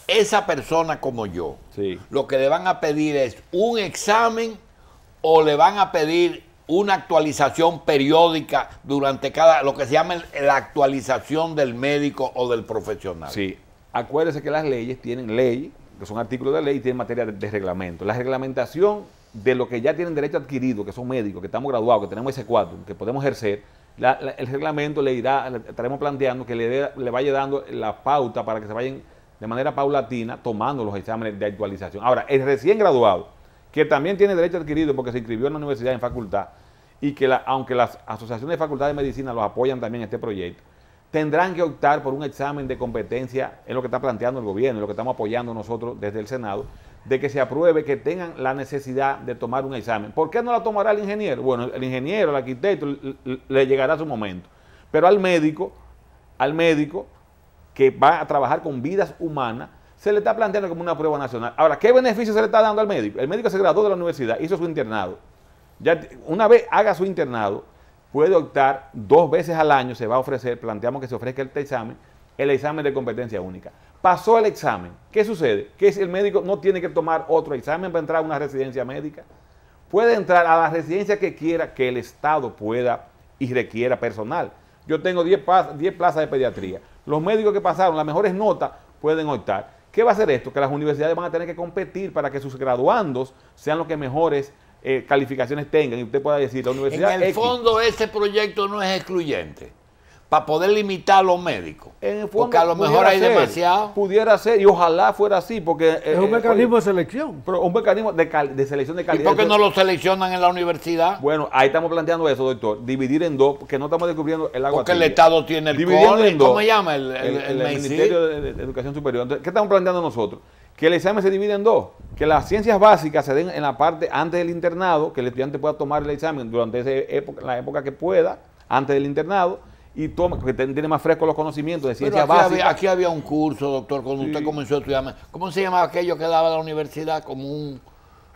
esa persona como yo, lo que le van a pedir es un examen o le van a pedir una actualización periódica durante cada, lo que se llama la actualización del médico o del profesional. Sí. Acuérdese que las leyes tienen ley, que son artículos de ley y tienen materia de, de reglamento. La reglamentación de lo que ya tienen derecho adquirido, que son médicos, que estamos graduados, que tenemos ese cuadro, que podemos ejercer, el reglamento le irá, estaremos planteando que le, vaya dando la pauta para que se vayan de manera paulatina tomando los exámenes de actualización. Ahora, el recién graduado, que también tiene derecho adquirido porque se inscribió en la universidad en facultad, y que aunque las asociaciones de facultades de medicina los apoyan también en este proyecto, tendrán que optar por un examen de competencia, es lo que está planteando el gobierno, es lo que estamos apoyando nosotros desde el Senado, de que se apruebe que tengan la necesidad de tomar un examen. ¿Por qué no la tomará el ingeniero? Bueno, el ingeniero, el arquitecto, le llegará su momento. Pero al médico, al médico que va a trabajar con vidas humanas, se le está planteando como una prueba nacional. Ahora, ¿qué beneficio se le está dando al médico? El médico se graduó de la universidad, hizo su internado. Ya, una vez haga su internado, puede optar dos veces al año, se va a ofrecer, planteamos que se ofrezca este examen, el examen de competencia única. Pasó el examen, ¿qué sucede? Que si el médico no tiene que tomar otro examen para entrar a una residencia médica, puede entrar a la residencia que quiera que el Estado pueda y requiera personal. Yo tengo 10 pa- 10 plazas de pediatría. Los médicos que pasaron las mejores notas pueden optar. ¿Qué va a hacer esto? Que las universidades van a tener que competir para que sus graduandos sean los que mejores eh, calificaciones tengan. Y usted pueda decir, la universidad En el X, fondo, ese proyecto no es excluyente. Para poder limitar a los médicos. en el fondo porque a lo mejor hay ser, demasiado. Pudiera ser, y ojalá fuera así, porque... eh, Es un eh, mecanismo de selección. pero un mecanismo de, cal- de selección de ¿Y calidad. por qué no lo seleccionan en la universidad? Bueno, ahí estamos planteando eso, doctor. Dividir en dos, porque no estamos descubriendo el agua Porque el. Estado tiene el Dividiendo en dos. ¿cómo se llama? El, el, el, el el MEICID. Ministerio de, de Educación Superior. Entonces, ¿qué estamos planteando nosotros? Que el examen se divide en dos. Que las ciencias básicas se den en la parte antes del internado, que el estudiante pueda tomar el examen durante esa época, la época que pueda, antes del internado, y toma, que ten- tiene más fresco los conocimientos de Pero ciencias aquí, básicas. había, aquí había un curso, doctor, cuando Sí. usted comenzó a estudiar. ¿Cómo se llamaba aquello que daba la universidad? Como un.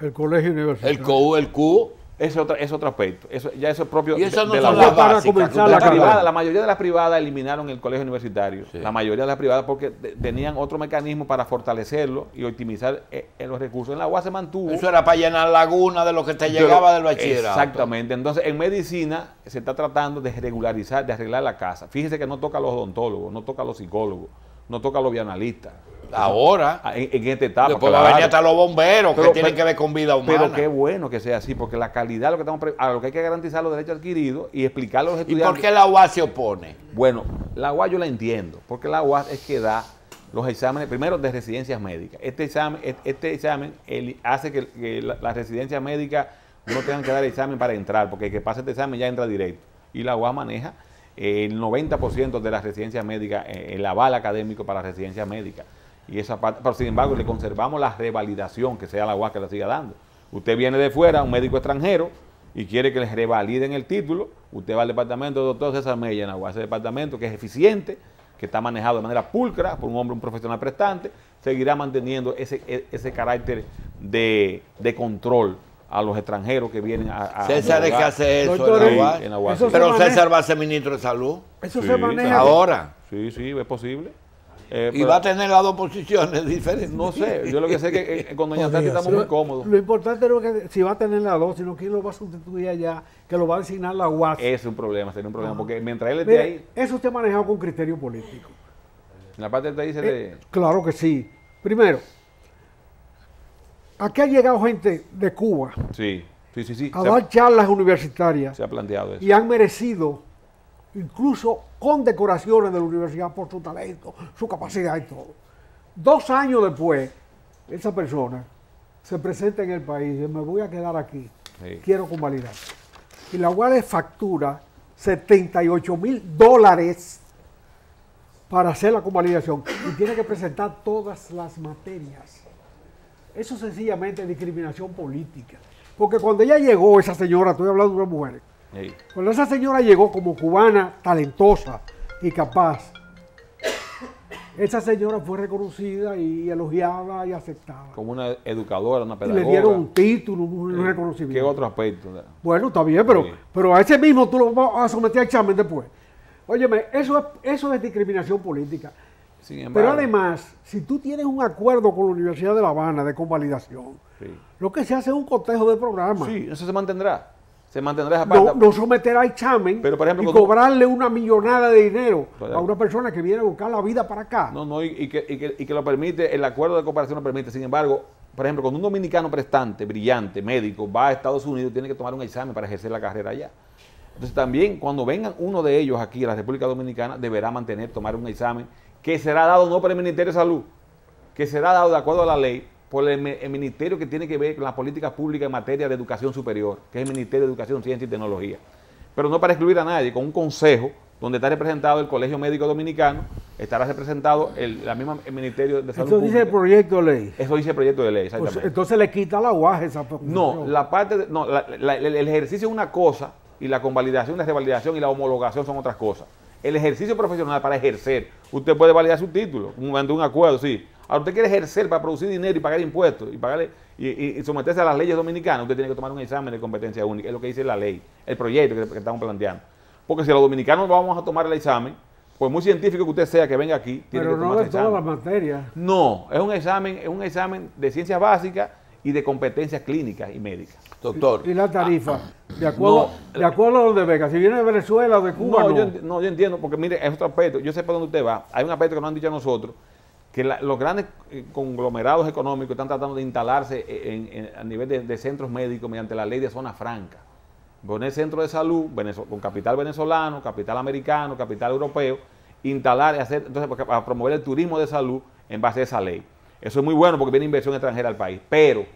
El colegio universitario. El COU, el Q. Ese es otro, es otro aspecto. Eso, ya eso es propio Y esas no de son la La, la privada, mayoría de las privadas eliminaron el colegio universitario. Sí. La mayoría de las privadas porque te- tenían otro mecanismo para fortalecerlo y optimizar eh, eh, los recursos. En la UAS se mantuvo. Eso era para llenar laguna de lo que te Pero- llegaba del bachillerato. Exactamente. Entonces, en medicina se está tratando de regularizar, de arreglar la casa. Fíjese que no toca a los odontólogos, no toca a los psicólogos, no toca a los bianalistas. Ahora. Ah, En, en esta etapa. Después va a claro. venir hasta los bomberos Pero- que tienen pero- que ver con vida humana. Pero qué bueno que sea así, porque la calidad, lo que estamos a lo que hay que garantizar los derechos adquiridos y explicarle a los ¿Y estudiantes. por qué la UAS se opone? Bueno, la UAS yo la entiendo, porque la UAS es que da los exámenes, primero de residencias médicas. Este examen, et- este examen el- hace que, que la- las residencias médicas no tengan que dar examen para entrar, porque el que pasa este examen ya entra directo. Y la UAS maneja eh, el 90% de las residencias médicas, eh, el aval académico para las residencias médicas. Y esa parte, pero sin embargo, le conservamos la revalidación que sea la UAS que la siga dando. Usted viene de fuera, un médico extranjero, y quiere que le revaliden el título, usted va al departamento de doctor César Mella en Agua, ese departamento que es eficiente, que está manejado de manera pulcra por un hombre, un profesional prestante, seguirá manteniendo ese, e- ese carácter de, de control a los extranjeros que vienen a... a César es que hace eso Doctor, en la UAS. Sí, en la UAS, eso sí. se Pero César va a ser ministro de salud. Eso Sí, se maneja. Ahora. Sí, sí, es posible. Eh, Y pero va a tener las dos posiciones diferentes. No sé, yo lo que sé es que eh, con Doña Tati estamos muy cómodos. lo importante es que si va a tener la dos, sino quién lo va a sustituir allá, que lo va a designar la UAS. Es un problema, sería un problema, porque mientras él esté ahí, eso está manejado con criterio político. en la parte de ahí se Eh, le... claro que sí. Primero, aquí ha llegado gente de Cuba Sí, sí, sí, sí. a Se ha, dar charlas universitarias se ha planteado eso. y han merecido, incluso con decoraciones de la universidad por su talento, su capacidad y todo. Dos años después, esa persona se presenta en el país y dice, me voy a quedar aquí, Sí. quiero convalidar. Y la le factura 78 mil dólares para hacer la convalidación y tiene que presentar todas las materias. Eso sencillamente es discriminación política. Porque cuando ella llegó, esa señora, estoy hablando de una mujer, Sí. cuando esa señora llegó como cubana, talentosa y capaz, esa señora fue reconocida y elogiada y aceptada. Como una educadora, una Y pedagoga. le dieron un título, un Sí. reconocimiento. ¿Qué otro aspecto? Bueno, está bien, pero, Sí. pero a ese mismo tú lo vas a someter a examen después. Óyeme, eso es, eso es discriminación política. Sin Pero embargo, además, si tú tienes un acuerdo con la Universidad de La Habana de convalidación, Sí. lo que se hace es un cotejo de programa. Sí, eso se mantendrá. Se mantendrá esa No, parte. no someter a examen Pero, por ejemplo, y cobrarle una millonada de dinero Claro. a una persona que viene a buscar la vida para acá. No, no, y, y que, y que- y que lo permite, el acuerdo de cooperación lo permite. Sin embargo, por ejemplo, cuando un dominicano prestante, brillante, médico, va a Estados Unidos, tiene que tomar un examen para ejercer la carrera allá. Entonces también cuando vengan uno de ellos aquí a la República Dominicana, deberá mantener, tomar un examen que será dado no por el Ministerio de Salud, que será dado de acuerdo a la ley por el, el ministerio que tiene que ver con las políticas públicas en materia de educación superior, que es el Ministerio de Educación, Ciencia y Tecnología. Pero no para excluir a nadie, con un consejo donde está representado el Colegio Médico Dominicano, estará representado el, la misma el Ministerio de Salud Eso dice el proyecto de ley. Eso dice el proyecto de ley, Pues, exactamente. entonces le quita la UAS esa No, la parte de- no, la- la- el, ejercicio es una cosa y la convalidación, la revalidación y la homologación son otras cosas. El ejercicio profesional para ejercer, usted puede validar su título, un- ante un acuerdo, sí. Ahora usted quiere ejercer para producir dinero y pagar impuestos y pagarle y, y- y someterse a las leyes dominicanas, usted tiene que tomar un examen de competencia única, es lo que dice la ley, el proyecto que, que estamos planteando. Porque si los dominicanos vamos a tomar el examen, pues muy científico que usted sea que venga aquí, tiene Pero que no tomar de todas las examen. materias. No, es un examen, es un examen de ciencias básicas y de competencias clínicas y médicas. Doctor, Y la tarifa, de acuerdo, no. de acuerdo a donde venga. Si viene de Venezuela o de Cuba, No, no. Yo, no, yo entiendo, porque mire, es otro aspecto. Yo sé por dónde usted va. Hay un aspecto que nos han dicho a nosotros, que la- los grandes eh, conglomerados económicos están tratando de instalarse en- en- a nivel de, de centros médicos mediante la ley de zona franca. Poner centro de salud con capital venezolano, capital americano, capital europeo, instalar y hacer, entonces, para promover el turismo de salud en base a esa ley. Eso es muy bueno porque viene inversión extranjera al país. Pero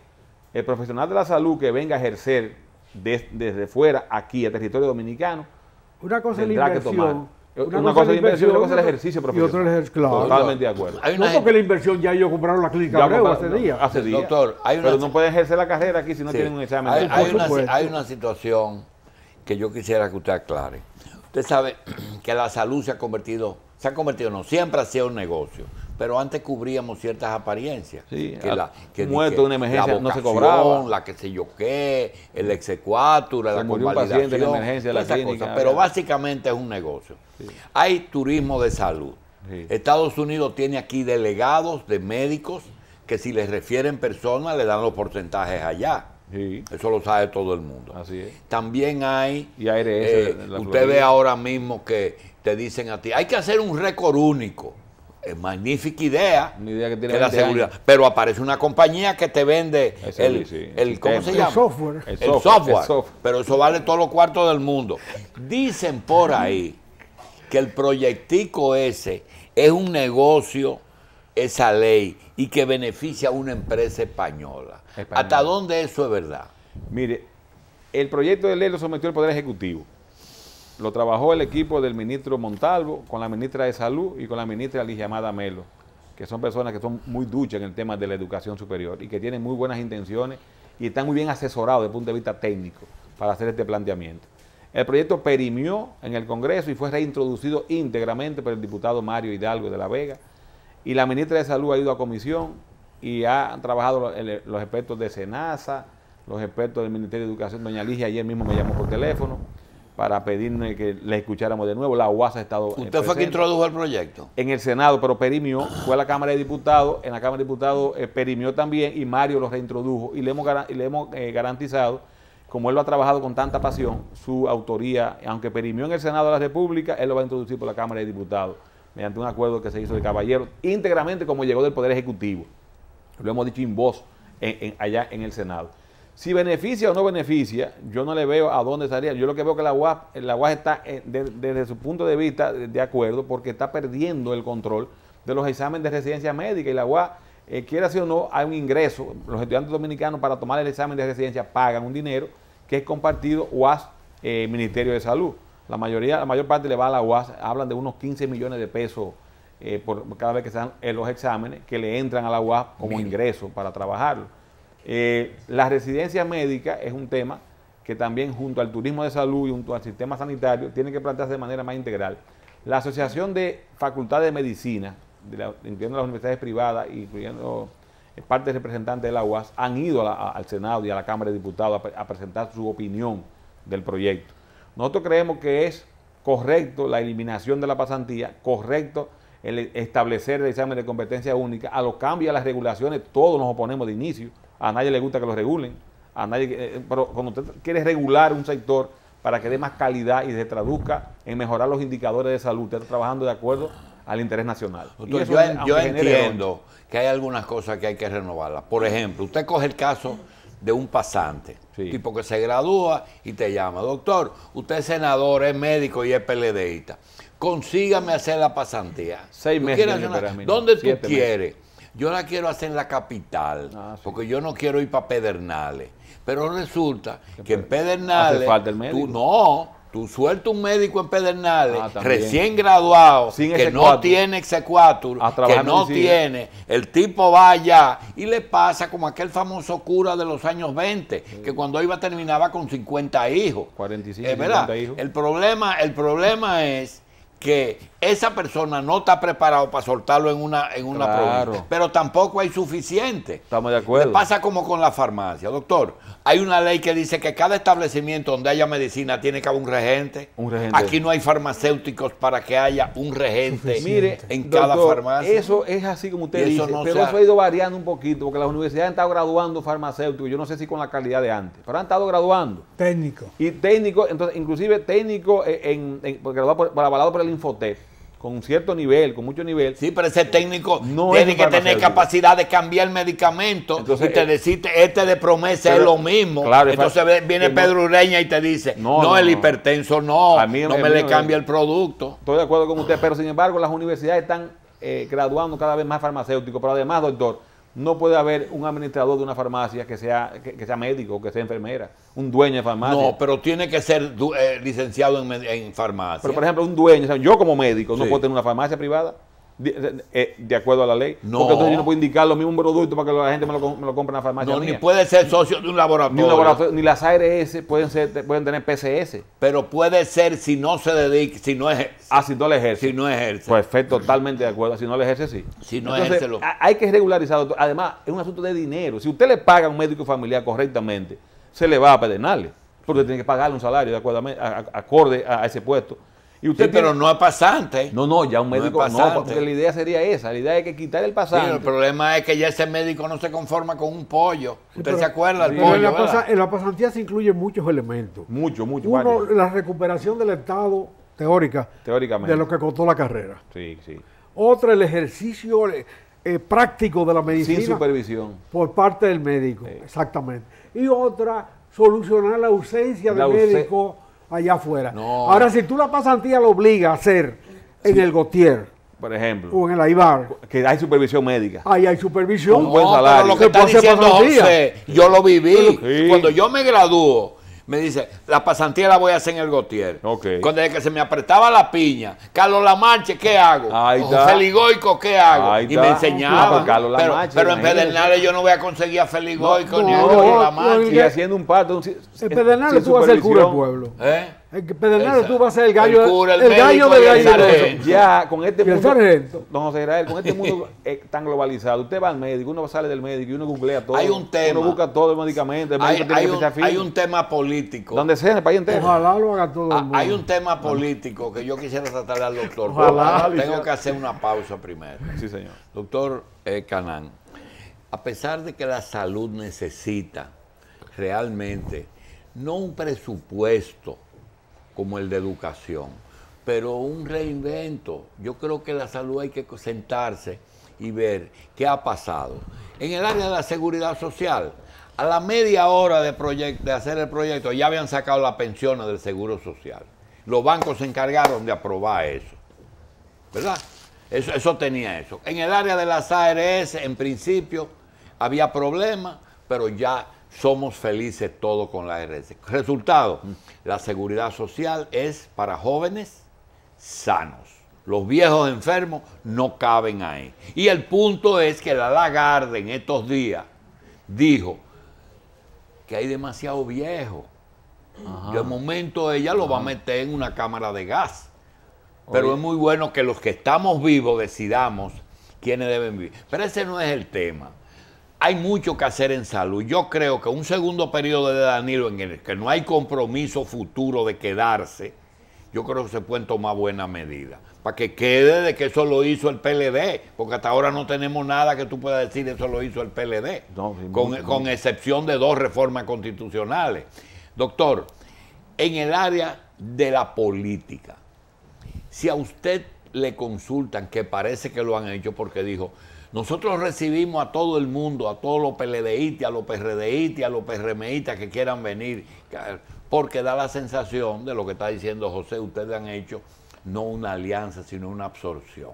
el profesional de la salud que venga a ejercer des- desde fuera aquí, a territorio dominicano, Una cosa es la tendrá que tomar. Una cosa es la inversión, otra cosa es el ejercicio Y otra profesional. es el ejercicio. Claro. Totalmente de acuerdo. hay No una porque la inversión ya ellos compraron la clínica Abreu compraron- hace días. Hace días. Doctor, hay una- Pero no pueden ejercer la carrera aquí si no Sí. tienen un examen. Hay, de- hay una, hay una situación que yo quisiera que usted aclare. Usted sabe que la salud se ha convertido, se ha convertido, no, siempre ha sido un negocio, pero antes cubríamos ciertas apariencias. Sí, que la, que muerto de una emergencia la no se cobraba. La que sé yo qué, el exequatura, Se la convalidación. la emergencia de la clínica, cosas, pero básicamente es un negocio. Hay turismo de salud. Sí. Estados Unidos tiene aquí delegados de médicos que si les refieren personas le dan los porcentajes allá. Sí, Eso lo sabe todo el mundo. así es. También hay. Y ARS eh, usted Florida. ve ahora mismo que te dicen a ti, hay que hacer un récord único. Es magnífica idea. Una idea que tiene la 20 años. seguridad. Pero aparece una compañía que te vende El el, servicio, sí, el- el ¿cómo se El llama? software. El El software, software. el software. Pero eso vale todos los cuartos del mundo. Dicen por ahí que el proyectico ese es un negocio, esa ley, y que beneficia a una empresa española. Española. ¿Hasta dónde eso es verdad? Mire, el proyecto de ley lo sometió el Poder Ejecutivo. Lo trabajó el equipo del ministro Montalvo con la ministra de Salud y con la ministra Ligia Amada Melo, que son personas que son muy duchas en el tema de la educación superior y que tienen muy buenas intenciones y están muy bien asesorados desde el punto de vista técnico para hacer este planteamiento. El proyecto perimió en el Congreso y fue reintroducido íntegramente por el diputado Mario Hidalgo de la Vega. Y la ministra de Salud ha ido a comisión y ha trabajado los expertos de SENASA, los expertos del Ministerio de Educación. Doña Ligia ayer mismo me llamó por teléfono para pedirme que le escucháramos de nuevo. La UAS ha estado. ¿Usted fue que presente introdujo el proyecto? en el Senado, pero perimió, fue a la Cámara de Diputados, en la Cámara de Diputados eh, perimió también y Mario lo reintrodujo y le hemos, y le hemos eh, garantizado, como él lo ha trabajado con tanta pasión, su autoría, aunque perimió en el Senado de la República, él lo va a introducir por la Cámara de Diputados, mediante un acuerdo que se hizo de caballero, íntegramente como llegó del Poder Ejecutivo. Lo hemos dicho en voz en- en- allá en el Senado. Si beneficia o no beneficia, yo no le veo a dónde estaría. Yo lo que veo que la UAS, la UAS está eh, de- desde su punto de vista de, acuerdo porque está perdiendo el control de los exámenes de residencia médica y la UAS, eh, quiera sí o no, hay un ingreso. Los estudiantes dominicanos para tomar el examen de residencia pagan un dinero que es compartido UAS, eh, Ministerio de Salud. La mayoría, la mayor parte le va a la UAS, hablan de unos 15 millones de pesos eh, por cada vez que se dan eh, los exámenes que le entran a la UAS como ingreso para trabajarlo. Eh, la residencia médica es un tema que también junto al turismo de salud y junto al sistema sanitario tiene que plantearse de manera más integral. La Asociación de Facultades de Medicina, de la- incluyendo las universidades privadas, incluyendo eh, parte representantes de la UAS, han ido al Senado y a la Cámara de Diputados a, pre- a presentar su opinión del proyecto. Nosotros creemos que es correcto la eliminación de la pasantía, correcto el establecer el examen de competencia única, a los cambios, a las regulaciones, todos nos oponemos de inicio, a nadie le gusta que lo regulen, a nadie, eh, pero cuando usted quiere regular un sector para que dé más calidad y se traduzca en mejorar los indicadores de salud, usted está trabajando de acuerdo al interés nacional. Yo, entiendo que hay algunas cosas que hay que renovarlas. Por ejemplo, usted coge el caso de un pasante, Sí. tipo que se gradúa y te llama, doctor, usted es senador, es médico y es PLDista. Consígame hacer la pasantía. Seis ¿Tú meses quieres una-. ¿Dónde tú Siete meses. Yo la quiero hacer en la capital, Ah, sí. porque yo no quiero ir para Pedernales. Pero resulta que en Pedernales, Hace falta el médico. tú no, tú sueltas un médico en Pedernales, Ah, recién graduado, Sin que no tiene exequatur, que no tiene, el tipo va allá y le pasa como aquel famoso cura de los años 20, que cuando iba terminaba con 50 hijos. 45, Es verdad. 50 hijos. El problema, el problema es que esa persona no está preparado para soltarlo en una, en una Claro. provincia, pero tampoco hay suficiente. Estamos de acuerdo. Me pasa como con la farmacia, doctor. Hay una ley que dice que cada establecimiento donde haya medicina tiene que haber un regente. Un regente. Aquí no hay farmacéuticos para que haya un regente Mire, en cada doctor, farmacia. Eso es así como usted Y eso dice, no pero ha- eso ha ido variando un poquito, porque las universidades han estado graduando farmacéuticos, yo no sé si con la calidad de antes, pero han estado graduando. Técnico. Y técnico, entonces, inclusive técnico eh, en, en- por, por- avalado por el Infotep, con un cierto nivel, con mucho nivel. Sí, pero ese técnico No tiene es que tener capacidad de cambiar el medicamento Entonces, y te eh, decirte, este de promesa pero- es lo mismo. claro, es Entonces viene Pedro Ureña y te dice, No, no, no, el hipertenso no, A mí- no me le no- cambia el producto. Estoy de acuerdo con usted, pero sin embargo las universidades están eh, graduando cada vez más farmacéuticos, pero además, doctor, no puede haber un administrador de una farmacia que sea, que, que sea médico, que sea enfermera, un dueño de farmacia. No, pero tiene que ser eh, licenciado en, farmacia. Pero, por ejemplo, un dueño, o sea, yo como médico, no Sí. puedo tener una farmacia privada de, de- eh, de acuerdo a la ley. No. Porque entonces yo no puedo indicar los mismos productos para que la gente me lo, me lo compre en la farmacia. no, ni puede ser socio de un laboratorio. Ni un laboratorio, ni las ARS pueden, ser, pueden tener PCS. Pero puede ser si no se dedica, si no ejerce. Ah, si no le ejerce. Si no ejerce. Pues estoy totalmente de acuerdo. Si no le ejerce, sí. Si no Entonces, ejerce, lo- Hay que regularizar. doctor. Además, es un asunto de dinero. Si usted le paga a un médico familiar correctamente, se le va a pedernarle. Porque tiene que pagarle un salario de acuerdo a, acorde a, a ese puesto. Y Sí, usted pero no es pasante. No, no, ya un No es médico no, pasante. porque la idea sería esa. La idea es que quitar el Sí, pasante. el problema es que ya ese médico no se conforma con un pollo. ¿Usted pero- se acuerda del en pollo? la, verdad? pasa- en la pasantía se incluyen muchos elementos. Mucho, mucho. Uno, varios. la recuperación del Estado teórica Teóricamente. de lo que costó la carrera. Sí, sí. Otra, el ejercicio eh, eh, práctico de la medicina Sin supervisión. por parte del médico, Sí. exactamente. Y otra, solucionar la ausencia La médico allá afuera. No. Ahora, si tú la pasantía lo obligas a hacer en el Gotier Por ejemplo, o en el Aibar, que hay supervisión médica. ahí hay supervisión. Un buen No, salario. pero lo que está diciendo. José, yo lo viví. Sí. Cuando yo me gradúo, me dice, la pasantía la voy a hacer en el Gotier. Ok. Cuando desde que se me apretaba la piña, Carlos Lamarche, ¿qué hago? Ahí José está. Ligoico, ¿qué hago? Ahí y está. me enseñaba. Carlos pero, Lamarche, pero en. Pedernales yo no voy a conseguir a Feligoico No, ni a Carlos no, Lamarche. Y haciendo un parto. un- En Pedernales tú vas a ser cura del pueblo. ¿Eh? Esa. tú vas a ser el gallo, El cura, el el gallo del sargento. Ya, con este Y el mundo, sargento. don José Israel, con este mundo eh, tan globalizado, usted va al médico, uno sale del médico y uno googlea todo. Hay un tema. Uno busca todo el medicamento, el Hay, médico tiene hay que un, hay un tema político. Donde sea, en el país entero. Ojalá lo haga todo el Ah, mundo. Hay un tema político que yo quisiera tratar al doctor. Ojalá. pero Tengo que hacer una pausa primero. Sí, señor. Doctor eh, Canán, a pesar de que la salud necesita realmente no un presupuesto como el de educación, pero un reinvento. Yo creo que la salud hay que sentarse y ver qué ha pasado. En el área de la seguridad social, a la media hora de, hacer el proyecto ya habían sacado las pensiones del seguro social. Los bancos se encargaron de aprobar eso. ¿verdad? Eso, eso tenía eso. En el área de las ARS, en principio, había problemas, pero ya somos felices todos con la ARS. Resultado, la seguridad social es para jóvenes sanos. Los viejos enfermos no caben ahí. Y el punto es que la Lagarde en estos días dijo que hay demasiado viejo. De momento ella lo va a meter en una cámara de gas. Pero Oye. es muy bueno que los que estamos vivos decidamos quiénes deben vivir. Pero ese no es el tema. Hay mucho que hacer en salud. Yo creo que un segundo periodo de Danilo en el que no hay compromiso futuro de quedarse, yo creo que se pueden tomar buenas medidas. Para que quede de que eso lo hizo el PLD, porque hasta ahora no tenemos nada que tú puedas decir eso lo hizo el PLD, No, con, con excepción de dos reformas constitucionales. Doctor, en el área de la política, si a usted le consultan, que parece que lo han hecho porque dijo, nosotros recibimos a todo el mundo, a todos los PLDistas, a los PRDistas, a los PRMistas que quieran venir, porque da la sensación de lo que está diciendo José, ustedes han hecho no una alianza, sino una absorción.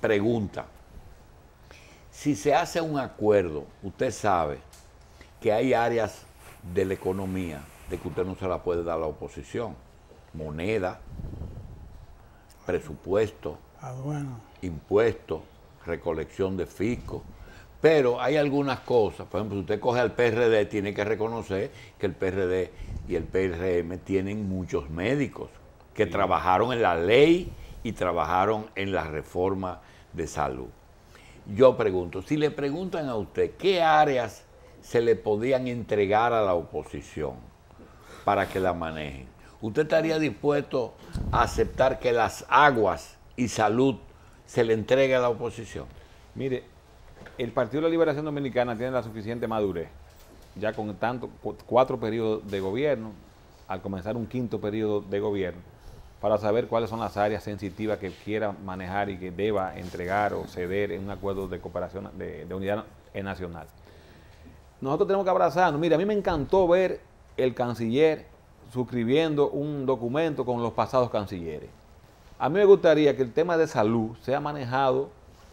Pregunta, si se hace un acuerdo, usted sabe que hay áreas de la economía de que usted no se la puede dar a la oposición. Moneda, presupuesto, impuestos, recolección de fisco. Pero hay algunas cosas, por ejemplo, si usted coge al PRD, tiene que reconocer que el PRD y el PRM tienen muchos médicos que trabajaron en la ley y trabajaron en la reforma de salud. Yo pregunto, si le preguntan a usted qué áreas se le podían entregar a la oposición para que la manejen, ¿usted estaría dispuesto a aceptar que las aguas y salud se le entregue a la oposición? Mire, el Partido de la Liberación Dominicana tiene la suficiente madurez, ya con tanto cuatro periodos de gobierno, al comenzar un quinto periodo de gobierno, para saber cuáles son las áreas sensitivas que quiera manejar y que deba entregar o ceder en un acuerdo de cooperación de, unidad nacional. Nosotros tenemos que abrazarnos. Mira, a mí me encantó ver el canciller suscribiendo un documento con los pasados cancilleres. A mí me gustaría que el tema de salud sea manejado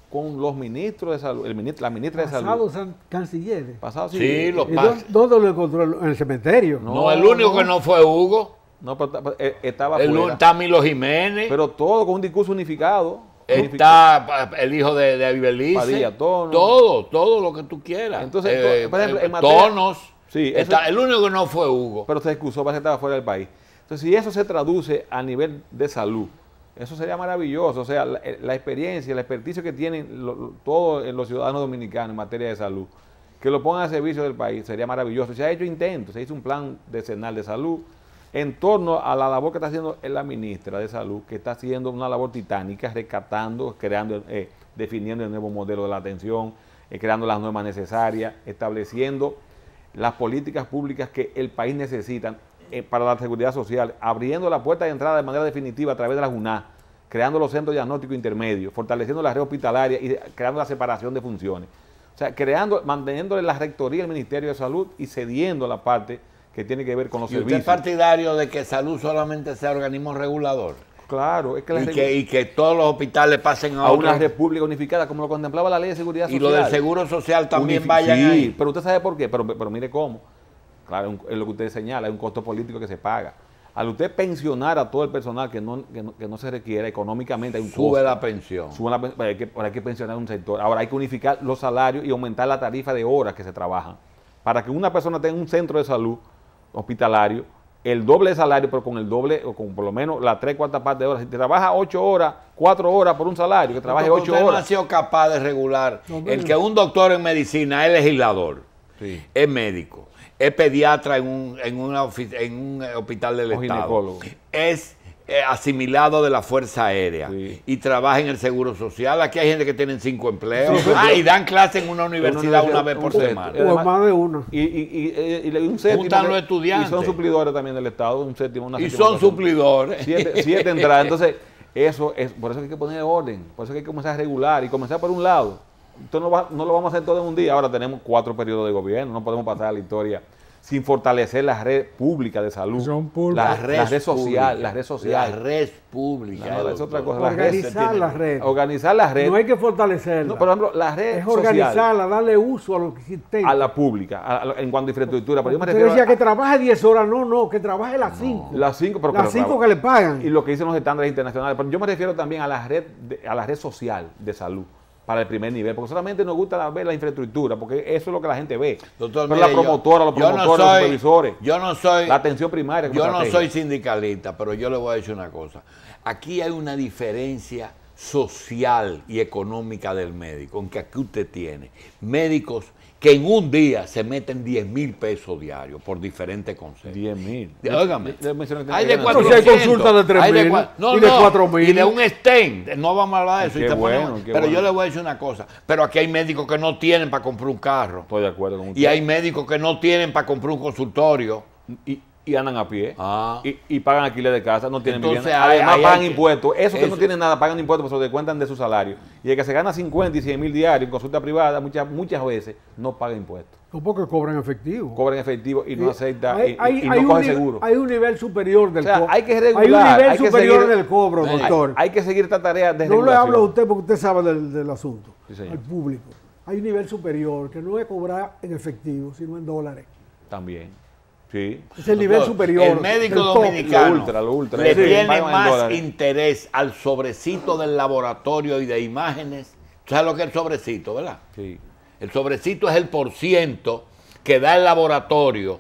con los ministros de salud, el ministro, la ministra de salud. Pasados cancilleres. Pasados sí, los ¿Dónde lo encontró? ¿En el cementerio? No, el único que no fue Hugo. No, pero eh, estaba el, fuera. Está Milo Jiménez. Pero todo con un discurso unificado. Está el hijo de, de Padilla, Todo, todo lo que tú quieras. Entonces, eh, por ejemplo, en materia, tonos. Sí, está, el único que no fue Hugo. Pero se excusó para que estaba fuera del país. Entonces, si eso se traduce a nivel de salud, eso sería maravilloso. O sea, la, eh, experiencia, el experticio que tienen todos los ciudadanos dominicanos en materia de salud, que lo pongan a servicio del país, sería maravilloso. Se ha hecho intentos, se hizo un plan decenal de salud en torno a la labor que está haciendo la ministra de Salud, que está haciendo una labor titánica, rescatando, creando, eh, definiendo el nuevo modelo de la atención, eh, creando las normas necesarias, estableciendo las políticas públicas que el país necesita eh, para la seguridad social, abriendo la puerta de entrada de manera definitiva a través de la JUNA, creando los centros diagnósticos intermedios, fortaleciendo la red hospitalaria y creando la separación de funciones. O sea, creando, manteniéndole la rectoría del Ministerio de Salud y cediendo la parte que tiene que ver con los ¿Y servicios. Usted es partidario de que salud solamente sea organismo regulador? Claro, es que, y, que todos los hospitales pasen a, una república unificada, como lo contemplaba la ley de seguridad social. Y lo del seguro social también vayan sí, pero usted sabe por qué, pero, pero mire cómo. Claro, es lo que usted señala, es un costo político que se paga. Al usted pensionar a todo el personal que no, que no, se requiere económicamente, hay un Sube la pensión. Sube la, hay, que, hay que pensionar un sector. Ahora hay que unificar los salarios y aumentar la tarifa de horas que se trabajan. Para que una persona tenga un centro de salud hospitalario, el doble de salario, pero con el doble, o con por lo menos la tres cuartas partes de horas. Si te trabaja ocho horas, cuatro horas por un salario, que trabaje ocho horas. no ha sido capaz de regular. el que un doctor en medicina es legislador, es médico, es pediatra en un, en, en un hospital del Estado, es eh, asimilado de la Fuerza Aérea y trabaja en el Seguro Social. Aquí hay gente que tiene cinco empleos ah, y dan clase en una universidad una, vez por semana. O más de uno. Y, y, y, un séptimo. Juntan los estudiantes. Y son suplidores también del Estado, un séptimo, una Y son suplidores. Siete, siete entradas. Entonces, eso es, por eso hay que poner orden, por eso hay que comenzar a regular y comenzar por un lado. Esto no, no lo vamos a hacer todo en un día. Ahora tenemos cuatro periodos de gobierno, no podemos pasar a la historia sin fortalecer la red pública de salud. La, red, social, la red social. La red pública. es otra cosa. Organizar la red. Organizar la red. No hay que fortalecerla. No, por ejemplo, la red Es organizarla, darle uso a lo que existe. A la pública, en cuanto a infraestructura. Pero yo me refiero decía que trabaje 10 horas, no, no, que trabaje las 5. Las 5, pero Las 5 que le pagan. Y lo que dicen los estándares internacionales. Pero yo me refiero también a la red, a la red social de salud para el primer nivel, porque solamente nos gusta ver la infraestructura, porque eso es lo que la gente ve. Doctor, Pero la promotora, los promotores, los supervisores, yo no soy, la atención primaria. Yo no soy sindicalista, pero yo le voy a decir una cosa. Aquí hay una diferencia social y económica del médico, aunque aquí usted tiene médicos que en un día se meten 10 mil pesos diarios por diferentes consejos. 10 mil. Óigame. Hay de 400. hay consultas de 3 mil no, y de 4 mil. Y de un stand. No vamos a hablar de eso. bueno, pero yo le voy a decir una cosa. Pero aquí hay médicos que no tienen para comprar un carro. Estoy de acuerdo con usted. Y hay médicos que no tienen para comprar un consultorio. Y, y andan a pie Ah. y, y pagan alquiler de casa, no tienen Entonces, vivienda. Además pagan hay impuestos. Esos que no eso- tienen nada pagan impuestos, pero se descuentan de su salario. Y el que se gana 50 y 100 mil diarios en consulta privada, muchas, muchas veces no paga impuestos. No porque cobran efectivo. Cobran efectivo y no Y acepta hay, y, y- hay- y hay no un coge nivel- seguro. Hay un nivel superior del O sea, cobro. hay que Hay regular, un nivel hay superior seguir- del cobro, Hay- doctor. Hay, que seguir esta tarea de no le hablo a usted porque usted sabe del, del asunto, Sí, señor. al público. Hay un nivel superior que no es cobrar en efectivo, sino en dólares. También. Sí. Es el nivel Doctor, superior. El médico dominicano Lo ultra, lo ultra. le Sí, tiene más dólares. interés al sobrecito del laboratorio y de imágenes. ¿Tú ¿Sabes lo que es el sobrecito, verdad? Sí. El sobrecito es el porciento que da el laboratorio,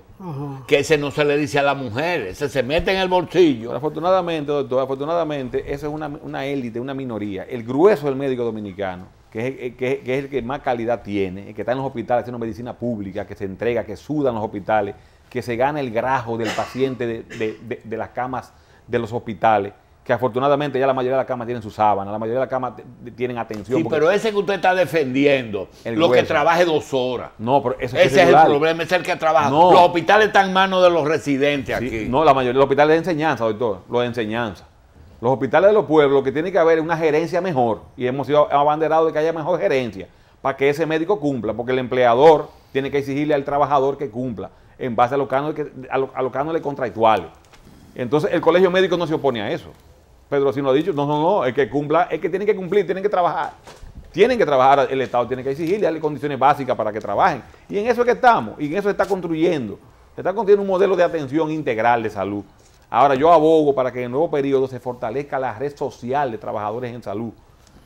que ese no se le dice a la mujer, ese se mete en el bolsillo. Pero afortunadamente, doctor, afortunadamente, esa es una, una élite, una minoría. El grueso del médico dominicano, que es, el- que, es- que es el que más calidad tiene, el que está en los hospitales haciendo medicina pública, que se entrega, que suda en los hospitales, que se gana el grajo del paciente de, de- de- de las camas de los hospitales, que afortunadamente ya la mayoría de las camas tienen su sábana, la mayoría de las camas tienen atención. Sí, pero ese que usted está defendiendo, El lo que trabaje dos horas. No, pero eso Ese es el problema, es el que trabaja. No. Los hospitales están en manos de los residentes Sí, aquí. no, la mayoría de los hospitales de enseñanza, doctor, los de enseñanza. Los hospitales de los pueblos, lo que tiene que haber es una gerencia mejor. Y hemos sido abanderados de que haya mejor gerencia para que ese médico cumpla, porque el empleador tiene que exigirle al trabajador que cumpla en base a los cánones, a contractuales. Entonces, el colegio médico no se opone a eso. Pedro si lo ha dicho, no, no, no, el que cumpla, el que tiene que cumplir, tienen que trabajar. Tienen que trabajar, el Estado tiene que exigirle, darle condiciones básicas para que trabajen. Y en eso es que estamos, y en eso se está construyendo. Se está construyendo un modelo de atención integral de salud. Ahora yo abogo para que en el nuevo periodo se fortalezca la red social de trabajadores en salud.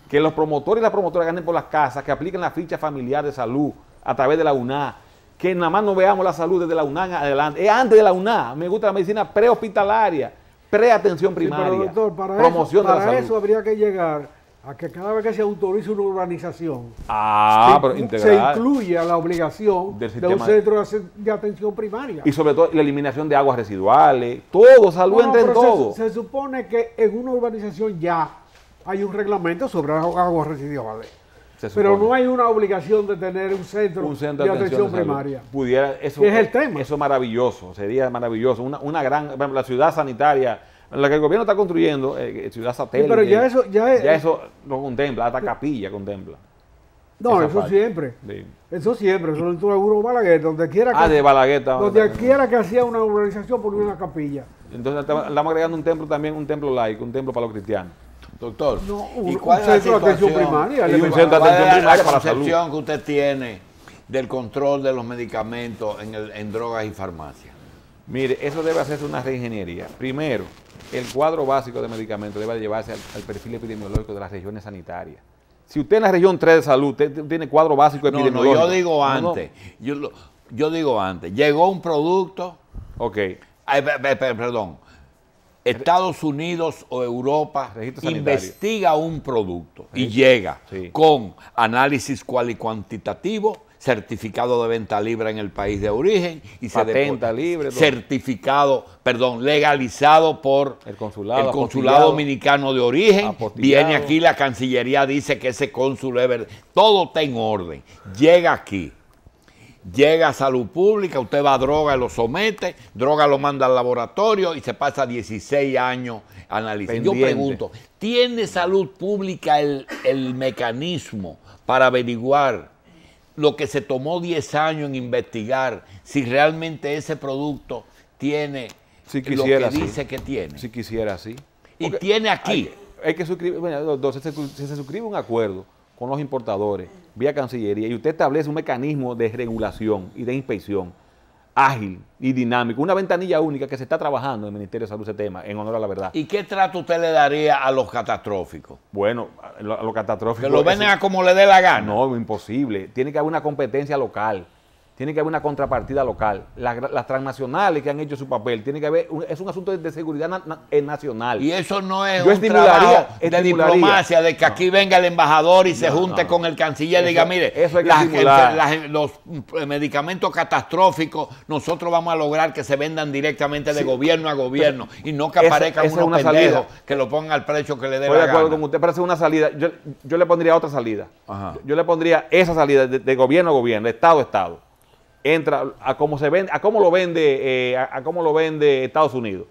Que los promotores y las promotoras ganen por las casas, que apliquen la ficha familiar de salud a través de la UNA. Que nada más no veamos la salud desde la UNA en adelante. Es antes de la UNA. Me gusta la medicina prehospitalaria, preatención Sí, primaria, pero doctor, para, promoción eso, de la salud. eso habría que llegar a que cada vez que se autorice una urbanización, ah, se, pero incluya la obligación Del de un centro de atención primaria. Y sobre todo la eliminación de aguas residuales, todo, salud No, entra en pero se- todo. Se, supone que en una urbanización ya hay un reglamento sobre agu- aguas residuales. Pero no hay una obligación de tener un centro, un centro de atención, primaria. Pudiera, eso, es el tema. Eso es maravilloso, sería maravilloso. Una, una gran, por ejemplo, la ciudad sanitaria, la que el gobierno está construyendo, eh, ciudad satélite. pero ya eso- ya es- eso lo contempla, hasta capilla contempla. No, eso siempre. Sí. Eso siempre. Eso en Euro Balaguer, donde quiera que, Ah, de Balaguer. donde quiera que hacía una urbanización ponía una capilla. Entonces estamos agregando un templo también, un templo laico, un templo para los cristianos. Doctor, No, ¿y cuál un es la centro de atención primaria, Y un centro de ¿Cuál atención es primaria la para salud. concepción que usted tiene del control de los medicamentos en, el- en drogas y farmacias? Mire, eso debe hacerse una reingeniería. Primero, el cuadro básico de medicamentos debe llevarse al, al perfil epidemiológico de las regiones sanitarias. Si usted en la región 3 de salud, usted tiene cuadro básico No, no, epidemiológico. yo digo No, no. antes. Yo, digo antes. Llegó un producto, Ok. ay, perdón, Estados Unidos o Europa investiga un producto y llega Sí. con análisis cual y cuantitativo, certificado de venta libre en el país de origen y se Patenta libre, todo. certificado, perdón, legalizado por El consulado, el consulado apostillado. dominicano de origen. Apostillado. Viene aquí la Cancillería dice que ese cónsul es verdad. Todo está en orden. Llega aquí. Llega a salud pública, usted va a droga y lo somete, droga lo manda al laboratorio y se pasa 16 años analizando. Yo pregunto, ¿tiene salud pública el, el mecanismo para averiguar lo que se tomó 10 años en investigar si realmente ese producto tiene Si lo que sí. dice que tiene? Si quisiera, sí. y Porque tiene aquí. Hay, hay que suscribir, bueno, los dos, se, se suscribe un acuerdo con los importadores vía Cancillería y usted establece un mecanismo de regulación y de inspección ágil y dinámico, una ventanilla única que se está trabajando en el Ministerio de Salud ese tema, en honor a la verdad. ¿Y qué trato usted le daría a los catastróficos? bueno, a lo, a lo catastrófico. Que lo venden a como le dé la gana. No, imposible. Tiene que haber una competencia local. Tiene que haber una contrapartida local. Las, transnacionales que han hecho su papel, tiene que haber, un- es un asunto de, de seguridad na- na- eh, nacional. Y eso no es Yo un trabajo de diplomacia, de que aquí venga el embajador y se junte no. con el canciller y diga, mire, eso hay que las- los mm, medicamentos catastróficos, nosotros vamos a lograr que se vendan directamente de gobierno a gobierno y no que aparezcan unos una pendejos salida. que lo pongan al precio que le dé Estoy de acuerdo gana. con usted, es una salida. Yo, yo le pondría otra salida. Ajá. Yo, yo le pondría esa salida de, de gobierno a gobierno, de Estado a Estado. Entra a cómo se vende, a cómo lo vende, eh, a, a cómo lo vende Estados Unidos.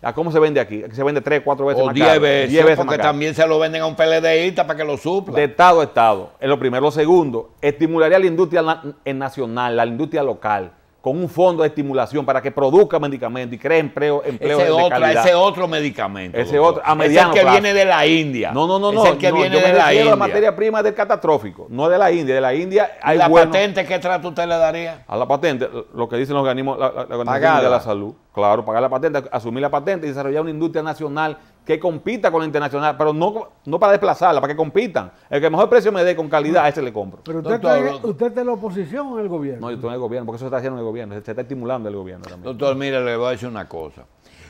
A cómo se vende aquí, se vende tres, cuatro veces O más 10 caro, veces, diez veces porque más también se lo venden a un PLDista para que lo supla. de estado a estado. En lo primero, lo segundo, estimularía la industria na- nacional, la industria local, con un fondo de estimulación para que produzca medicamentos y cree empleo, empleo ese, de otro, calidad. ese otro medicamento. Ese doctor. otro, a Es mediano el que plazo. viene de la India. No, no, no, no. Es el que no, viene yo me de la India. la materia prima del catastrófico, no de la India. De la India ¿Y hay la bueno- patente qué trato usted le daría? A la patente, lo que dicen los organismos, la, la- la Organización Pagarla. Mundial de la Salud. Claro, pagar la patente, asumir la patente y desarrollar una industria nacional que compita con la internacional, pero no, no para desplazarla, para que compitan. El que mejor precio me dé con calidad, a ese le compro. Pero usted, Doctor, está, doctor. usted está en la oposición o en el gobierno. No, yo estoy en el gobierno, porque eso se está haciendo en el gobierno, se está estimulando el gobierno también. Doctor, mire, le voy a decir una cosa.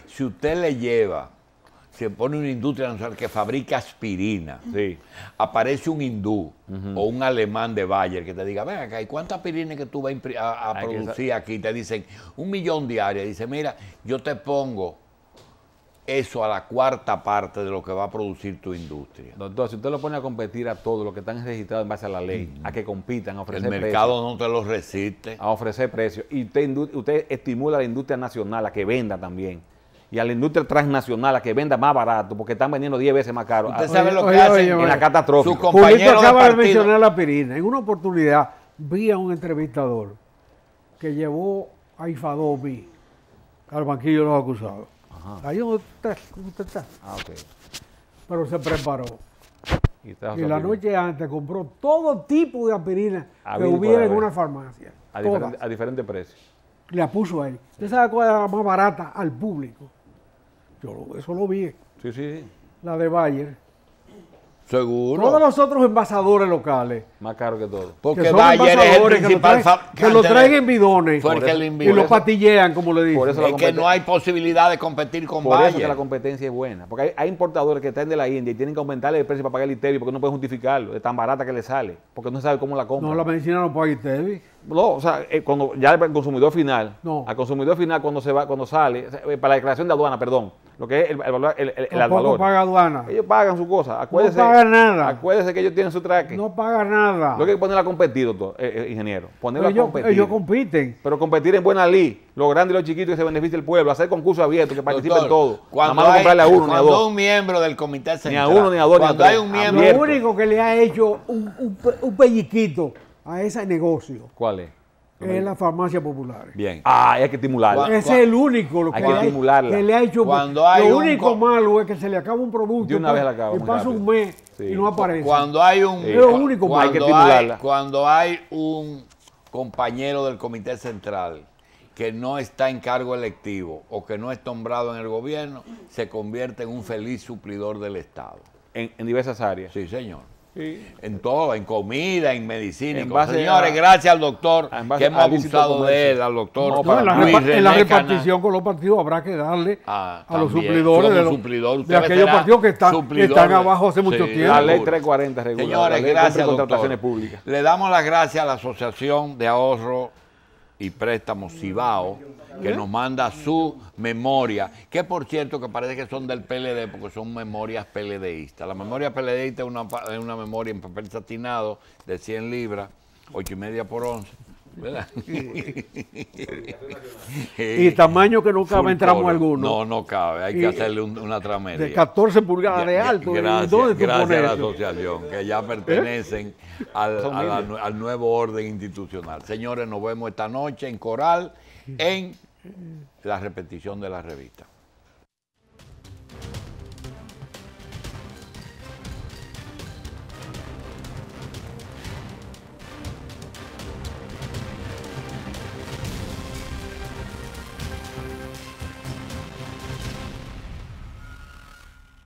Si usted le lleva, se pone una industria nacional que fabrica aspirina, Sí. aparece un hindú o un alemán de Bayer que te diga, ven acá, ¿y cuántas aspirinas que tú vas a producir aquí? Te dicen, un millón diario. Dice, mira, yo te pongo eso a la cuarta parte de lo que va a producir tu industria. Doctor, si usted lo pone a competir a todos los que están registrados en base a la ley, a que compitan, a El ofrecer mercado no te lo resiste. precios, a ofrecer precios, y usted, usted estimula a la industria nacional a que venda también, y a la industria transnacional a que venda más barato, porque están vendiendo 10 veces más caro. Usted sabe lo que oye, hacen oye, en oye. la. Su compañero de acaba de, partido. mencionar la aspirina. En una oportunidad vi a un entrevistador que llevó a Ifadomi al banquillo de los acusados. Ahí donde usted, usted está. Ah, ok. Pero se preparó. Y, la noche antes compró todo tipo de aspirina que hubiera en una farmacia. a, diferente- a diferentes precios. La puso ahí. ¿Usted sabe cuál era la más barata al público? Yo lo- eso lo vi. Sí, sí, sí. La de Bayer. Seguro. Todos los otros envasadores locales. Más caro que todo. Porque que Bayer es el principal traen- que lo traen en bidones eso- y lo patillean, como le dicen. Por eso Es que no hay posibilidad de competir con Por eso Bayer. que la competencia es buena. Porque hay, hay importadores que están de la India y tienen que aumentarle el precio para pagar el ITEVI porque no pueden justificarlo. De tan barata que le sale. Porque no sabe cómo la compra. no, la medicina no paga ITEVI. No, o sea, eh, cuando ya el consumidor final, No. al consumidor final cuando se va, cuando sale, eh, para la declaración de aduana, perdón, lo que es el, el valor, el, el, el valor. paga aduana. Ellos pagan su cosa, acuérdense. paga nada. Acuérdense que ellos tienen su traque. No paga nada. Lo que hay que ponerla a competir, doctor, eh, eh, ingeniero. Ponerla ellos, a competir. ellos compiten. pero competir en buena ley, los grandes y los chiquitos que se beneficie el pueblo, hacer concursos abiertos, que participen todos. Nada Cuando, más no hay, comprarle a uno ni a cuando dos. un miembro del comité central, uno, ni a dos, ni a cuando tres. hay un miembro. Lo único que le ha hecho un, un un pellizquito a ese negocio ¿Cuál es? Es la farmacia popular. bien, Ah, hay que estimularla. Ese es el único lo que, Hay que le ha- estimularla. que le ha hecho. Cuando hay lo único co- malo es que se le acaba un producto De una vez le acaba y pasa rápido. un mes Sí. y no aparece. cuando hay un, Es lo único cuando hay que hay, estimularla. cuando hay un compañero del comité central que no está en cargo electivo o que no es nombrado en el gobierno, se convierte en un feliz suplidor del Estado. En, en diversas áreas. Sí, señor. Sí. En todo, en comida, en medicina. En base Señores, a- gracias al doctor, base que hemos abusado de él, al doctor No, en, la Luis en repartición con los partidos habrá que darle Ah, a los también. suplidores de, Somos los- suplidor. de Usted aquellos partidos que están, que están abajo hace mucho Sí, tiempo. La ley seguro. 340 regula. la Señores, ley de gracias, contrataciones públicas. Le damos las gracias a la Asociación de Ahorro y Préstamos Cibao, que nos manda su memoria, que por cierto que parece que son del PLD, porque son memorias PLDistas. La memoria PLDista es una, es una memoria en papel satinado de 100 libras, 8 y media por 11. ¿Verdad? Y tamaño que no cabe en tramo alguno. No, no cabe, hay Y- que hacerle un- una tramedia. de 14 pulgadas de alto. ¿y Gracias, dónde tú gracias pones a la eso? asociación, que ya pertenecen al, Son a la- miles. al nuevo orden institucional. Señores, nos vemos esta noche en Coral, en la repetición de la revista.